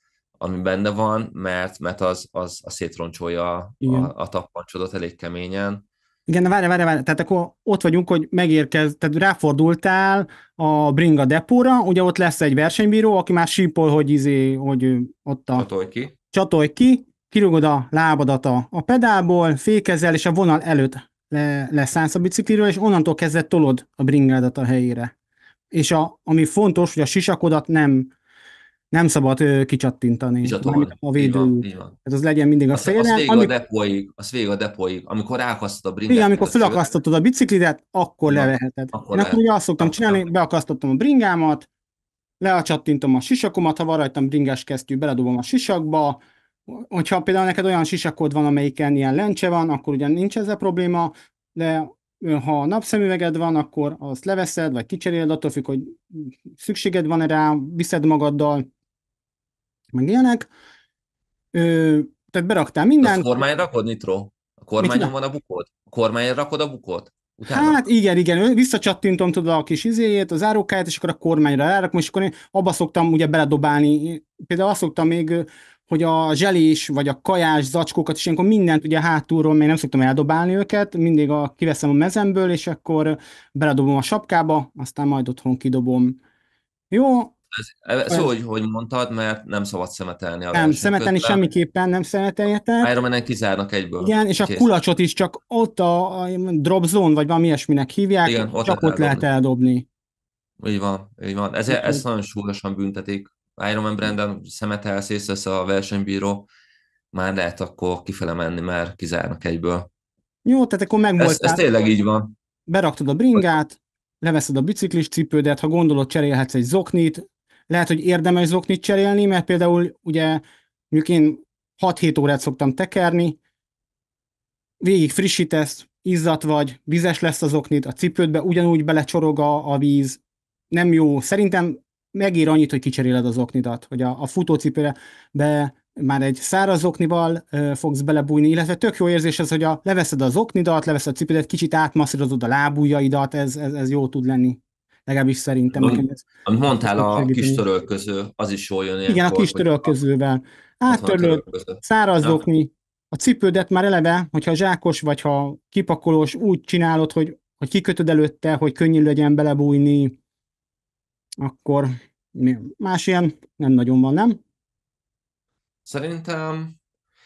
ami benne van, mert, mert az, az a szétroncsolja a, a tappancsodat elég keményen, igen, várj, várj, várj, tehát akkor ott vagyunk, hogy megérkez, tehát ráfordultál a Bringa depóra, ugye ott lesz egy versenybíró, aki már sípol, hogy izé, hogy ott a... Csatolj ki. Csatolj ki, kirúgod a lábadat a, a pedálból, fékezel, és a vonal előtt le, leszállsz a bicikliről, és onnantól kezdve tolod a bringádat a helyére. És a, ami fontos, hogy a sisakodat nem nem szabad ö, kicsattintani. A védő. Ez az legyen mindig a szélen. Az, az végig amikor... a depóig, az végig a depóig, amikor ráakasztod a bringát. Igen, amikor felakasztottad a biciklidet, akkor ja, leveheted. Akkor Én akkor ugye azt szoktam csinálni, beakasztottam a bringámat, leacsattintom a sisakomat, ha van rajtam bringás kesztyű, beledobom a sisakba, hogyha például neked olyan sisakod van, amelyiken ilyen lencse van, akkor ugyan nincs ezzel probléma, de ha napszemüveged van, akkor azt leveszed, vagy kicseréled, attól függ, hogy szükséged van rá, viszed magaddal, meg ilyenek. Ö, tehát beraktál mindent. A kormányra rakod, Nitro? A kormányon van a bukód? A kormányra rakod a bukót? Utána? Hát igen, igen, visszacsattintom tudod a kis izéjét, az árókáját, és akkor a kormányra rárakom, és akkor én abba szoktam ugye beledobálni, például azt szoktam még, hogy a zselés, vagy a kajás zacskókat, és ilyenkor mindent ugye hátulról még nem szoktam eldobálni őket, mindig a, kiveszem a mezemből, és akkor beledobom a sapkába, aztán majd otthon kidobom. Jó, Ez, szó, hogy, hogy mondtad, mert nem szabad szemetelni a Nem, szemetelni közben. semmiképpen nem szemeteljetek. Ironman-en kizárnak egyből. Igen, és a Kész. kulacsot is csak ott a, a drop zone, vagy valami ilyesminek hívják, Igen, ott csak ott lehet eldobni. Így van, így van. Ez, ezt nagyon súlyosan büntetik. Ironman Brandon szemetelsz, észrevesz a versenybíró, már lehet akkor kifele menni, mert kizárnak egyből. Jó, tehát akkor megvoltál. Ez, ez tényleg így van. Beraktad a bringát, leveszed a biciklis cipődet, ha gondolod, cserélhetsz egy zoknit, lehet, hogy érdemes zoknit cserélni, mert például ugye mondjuk én 6-7 órát szoktam tekerni, végig frissítesz, izzat vagy, vizes lesz az oknit, a cipődbe ugyanúgy belecsorog a, a víz, nem jó. Szerintem megír annyit, hogy kicseréled az oknidat, hogy a, a futócipőre be már egy száraz oknival ö, fogsz belebújni, illetve tök jó érzés az, hogy a, leveszed az oknidat, leveszed a cipődet, kicsit átmasszírozod a lábujjaidat, ez, ez, ez jó tud lenni. Legalábbis szerintem. Amit, ez, amit mondtál, a kis törölköző, az is jól jön. Igen, a kis törölközővel. Áttörlöd, száraz okni, a cipődet már eleve, hogyha zsákos vagy ha kipakolós, úgy csinálod, hogy, hogy kikötöd előtte, hogy könnyű legyen belebújni, akkor más ilyen nem nagyon van, nem? Szerintem,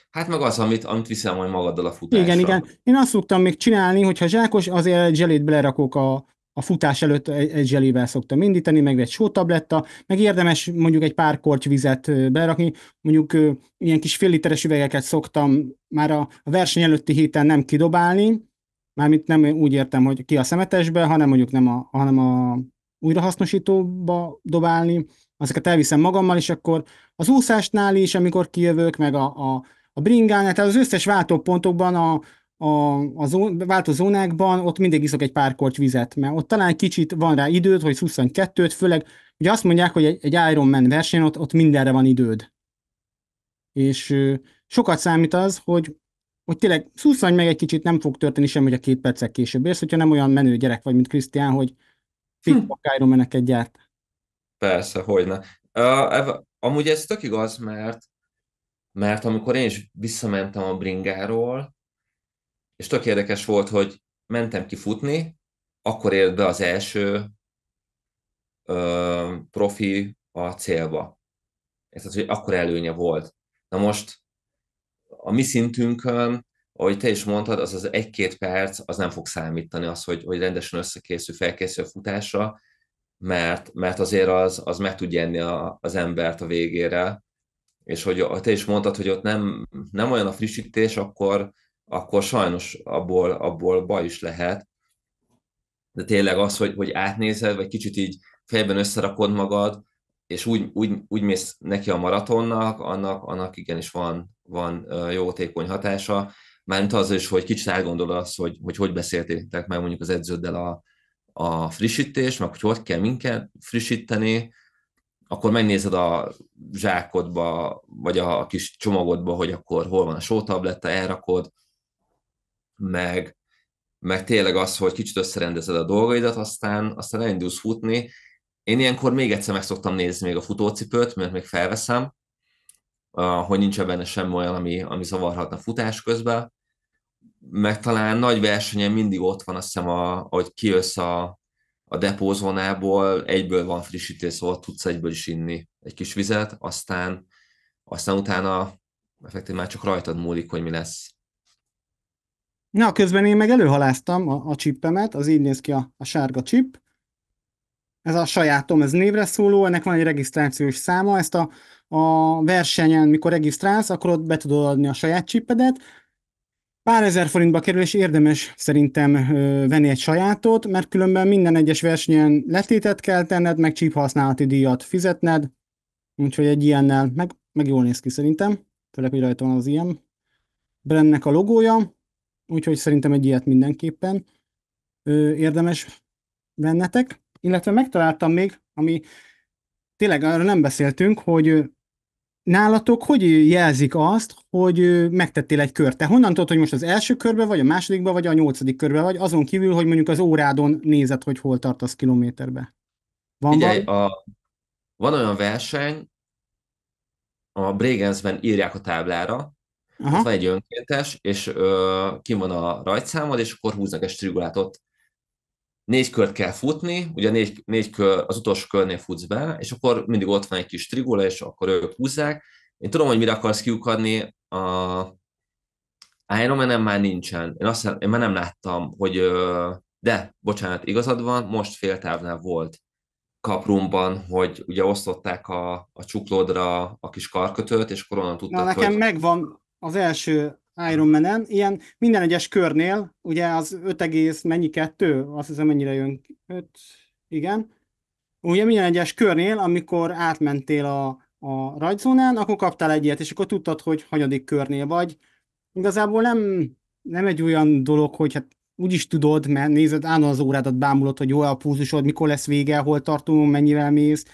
hát meg az, amit, amit viszel majd magaddal a futásra. Igen, igen. Én azt szoktam még csinálni, hogyha zsákos, azért egy zselét belerakok a, a futás előtt egy, zselével szoktam indítani, meg egy sótabletta, meg érdemes mondjuk egy pár korty vizet berakni, mondjuk ilyen kis fél literes üvegeket szoktam már a, verseny előtti héten nem kidobálni, mármint nem úgy értem, hogy ki a szemetesbe, hanem mondjuk nem a, hanem a újrahasznosítóba dobálni, azokat elviszem magammal, és akkor az úszásnál is, amikor kijövök, meg a, a, a bringánál, tehát az összes váltópontokban, a, a, a zón, változónákban, ott mindig iszok egy pár korty vizet, mert ott talán kicsit van rá időd, hogy szusszany kettőt, főleg ugye azt mondják, hogy egy, egy Ironman versenyen ott, ott mindenre van időd. És ö, sokat számít az, hogy hogy tényleg szusszany meg egy kicsit nem fog történni semmi, hogy a két percek később érsz, hogyha nem olyan menő gyerek vagy, mint Krisztián, hogy TikTok hm. Ironman-eket gyárt. Persze, hogyne. Uh, amúgy ez tök igaz, mert, mert amikor én is visszamentem a bringáról, és tök érdekes volt, hogy mentem ki futni, akkor ért be az első ö, profi a célba. Tehát, hogy akkor előnye volt. Na most a mi szintünkön, ahogy te is mondtad, az az egy-két perc, az nem fog számítani az, hogy, hogy rendesen összekészül, felkészül a futásra, mert, mert azért az, az meg tudja enni a, az embert a végére, és hogy te is mondtad, hogy ott nem, nem olyan a frissítés, akkor, akkor sajnos abból, abból baj is lehet. De tényleg az, hogy, hogy átnézed, vagy kicsit így fejben összerakod magad, és úgy, úgy, úgy mész neki a maratonnak, annak, annak igenis van, van jótékony hatása. Mármint az is, hogy kicsit átgondol az, hogy, hogy hogy beszéltétek meg mondjuk az edződdel a, a frissítés, meg hogy hogy kell minket frissíteni, akkor megnézed a zsákodba, vagy a kis csomagodba, hogy akkor hol van a sótabletta, elrakod, meg, meg tényleg az, hogy kicsit összerendezed a dolgaidat, aztán, aztán elindulsz futni. Én ilyenkor még egyszer meg szoktam nézni még a futócipőt, mert még felveszem, hogy nincs benne semmi olyan, ami, ami zavarhatna futás közben. Meg talán nagy versenyen mindig ott van, azt hiszem, a, hogy kijössz a, a depózónából, egyből van frissítés, szóval tudsz egyből is inni egy kis vizet, aztán, aztán utána effektív már csak rajtad múlik, hogy mi lesz. Na, közben én meg előhaláztam a, a csippemet, az így néz ki a, a sárga chip. Ez a sajátom, ez névre szóló, ennek van egy regisztrációs száma, ezt a, a versenyen, mikor regisztrálsz, akkor ott be tudod adni a saját chippedet, pár ezer forintba kerül, és érdemes szerintem ö, venni egy sajátot, mert különben minden egyes versenyen letétet kell tenned, meg chip használati díjat fizetned, úgyhogy egy ilyennel, meg, meg jól néz ki szerintem, főleg, hogy rajta van az ilyen brandnek a logója, úgyhogy szerintem egy ilyet mindenképpen ö, érdemes vennetek. Illetve megtaláltam még, ami tényleg arra nem beszéltünk, hogy nálatok hogy jelzik azt, hogy megtettél egy kört? Te honnan tudod, hogy most az első körbe vagy, a másodikba, vagy a nyolcadik körbe vagy, azon kívül, hogy mondjuk az órádon nézed, hogy hol tartasz kilométerbe? Van, Figyelj, a, van olyan verseny, a Bregenzben írják a táblára, Aha. Ott van egy önkéntes, és ö, kim van a rajtszámod, és akkor húznak egy strigulátot. négy kört kell futni, ugye négy, négy kör, az utolsó körnél futsz be, és akkor mindig ott van egy kis trigula, és akkor ők húzzák. Én tudom, hogy mire akarsz kiukadni, a Ironman már nincsen. Én, azt, én már nem láttam, hogy de, bocsánat, igazad van, most féltávnál volt kaprumban, hogy ugye osztották a, a csuklódra a kis karkötőt, és akkor onnan tudtak, Na, nekem hogy... megvan az első Ironman-en, ilyen minden egyes körnél, ugye az 5, mennyi kettő, azt hiszem mennyire jön, 5, igen, ugye minden egyes körnél, amikor átmentél a, a rajzónán, akkor kaptál egy ilyet, és akkor tudtad, hogy hanyadik körnél vagy. Igazából nem, nem egy olyan dolog, hogy hát úgy is tudod, mert nézed, állandóan az órádat bámulod, hogy jó a púzusod, mikor lesz vége, hol tartunk, mennyivel mész.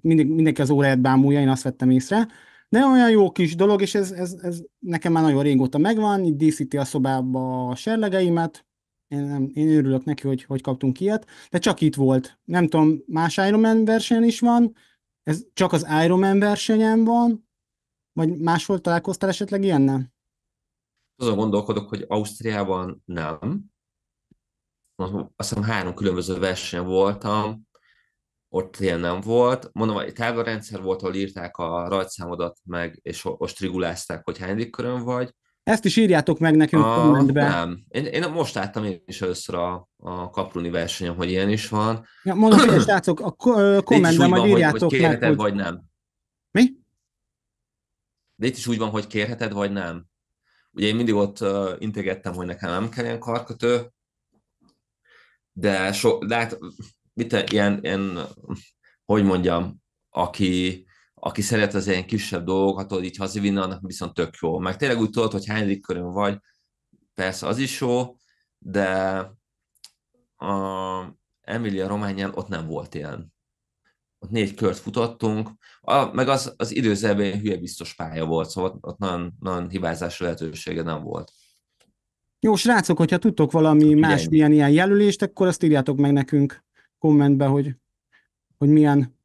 Mindig, mindenki az óráját bámulja, én azt vettem észre. De olyan jó kis dolog, és ez, ez, ez nekem már nagyon régóta megvan, itt díszíti a szobába a serlegeimet, én, nem, én örülök neki, hogy, hogy kaptunk ilyet, de csak itt volt. Nem tudom, más Ironman versenyen is van, ez csak az Ironman versenyen van, vagy máshol találkoztál esetleg ilyennel? Azon gondolkodok, hogy Ausztriában nem. Azt hiszem három különböző versenyen voltam, ott ilyen nem volt. Mondom, egy táblrendszer volt, ahol írták a rajtszámodat meg, és most rigulázták, hogy hányadik körön vagy. Ezt is írjátok meg nekünk a, kommentbe. Nem. Én, én most láttam én is először a, a kapruni versenyen, hogy ilyen is van. Ja, mondom, hogy srácok, a kommentben majd írjátok hogy, hogy kérheted, meg, hogy... vagy nem. Mi? De itt is úgy van, hogy kérheted, vagy nem. Ugye én mindig ott uh, integettem, hogy nekem nem kell ilyen karkötő, de, so, de hát mit, ilyen, ilyen, hogy mondjam, aki, aki szeret az ilyen kisebb dolgokat, tudod így hazavinni, annak viszont tök jó. Meg tényleg úgy tudod, hogy hányadik körön vagy, persze az is jó, de a Emilia Rományán ott nem volt ilyen. Ott négy kört futottunk, a, meg az, az időzőben hülye biztos pálya volt, szóval ott nagyon, nagyon hibázás lehetősége nem volt. Jó, srácok, hogyha tudtok valami más milyen ilyen jelölést, akkor azt írjátok meg nekünk kommentbe, hogy, hogy milyen,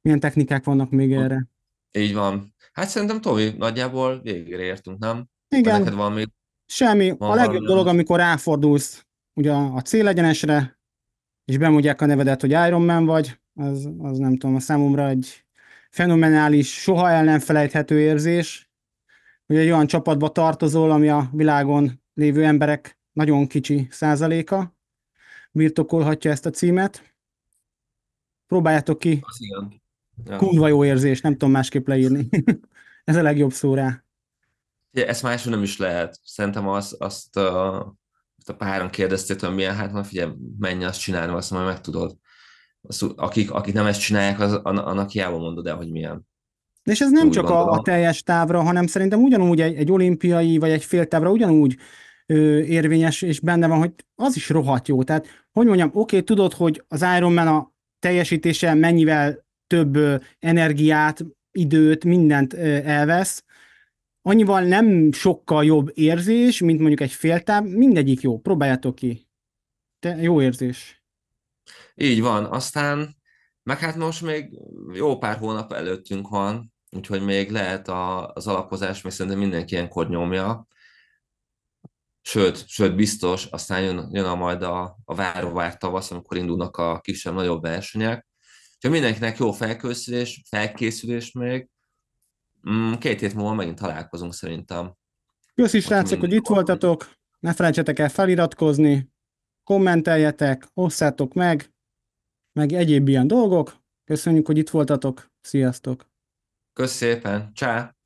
milyen technikák vannak még erre. Így van. Hát szerintem Tomi, nagyjából végére értünk, nem? Igen. Neked van még Semmi. Van a legjobb dolog, amikor ráfordulsz ugye a célegyenesre, és bemondják a nevedet, hogy Iron Man vagy, az, az nem tudom, a számomra egy fenomenális, soha el nem felejthető érzés, hogy egy olyan csapatba tartozol, ami a világon lévő emberek nagyon kicsi százaléka, birtokolhatja ezt a címet. Próbáljátok ki. Az igen. Ja. Jó érzés, nem tudom másképp leírni. Ez a legjobb szó rá. Ja, ezt máshol nem is lehet. Szerintem az, azt, a, azt a párom kérdezték, hogy milyen, hát na figyelj, menj azt csinálni, azt majd megtudod. Azt, akik, akik nem ezt csinálják, az, annak hiába mondod el, hogy milyen. És ez nem Úgy csak a, a teljes távra, hanem szerintem ugyanúgy egy, egy olimpiai vagy egy féltávra ugyanúgy ö, érvényes, és benne van, hogy az is rohadt jó. Tehát, hogy mondjam, oké, okay, tudod, hogy az Ironman a teljesítése mennyivel több energiát, időt, mindent elvesz, annyival nem sokkal jobb érzés, mint mondjuk egy féltáv, mindegyik jó, próbáljátok ki. Te, jó érzés. Így van, aztán meg hát most még jó pár hónap előttünk van, úgyhogy még lehet a, az alapozás, még szerintem mindenki ilyenkor nyomja, sőt, sőt biztos, aztán jön, jön a majd a, a várovár tavasz, amikor indulnak a kisebb-nagyobb versenyek. Úgyhogy mindenkinek jó felkészülés, felkészülés még. Mm, két hét múlva megint találkozunk szerintem. Köszi srácok, hogy itt voltatok. Ne felejtsetek el feliratkozni, kommenteljetek, osszátok meg, meg egyéb ilyen dolgok. Köszönjük, hogy itt voltatok. Sziasztok! Köszönöm szépen. Csá!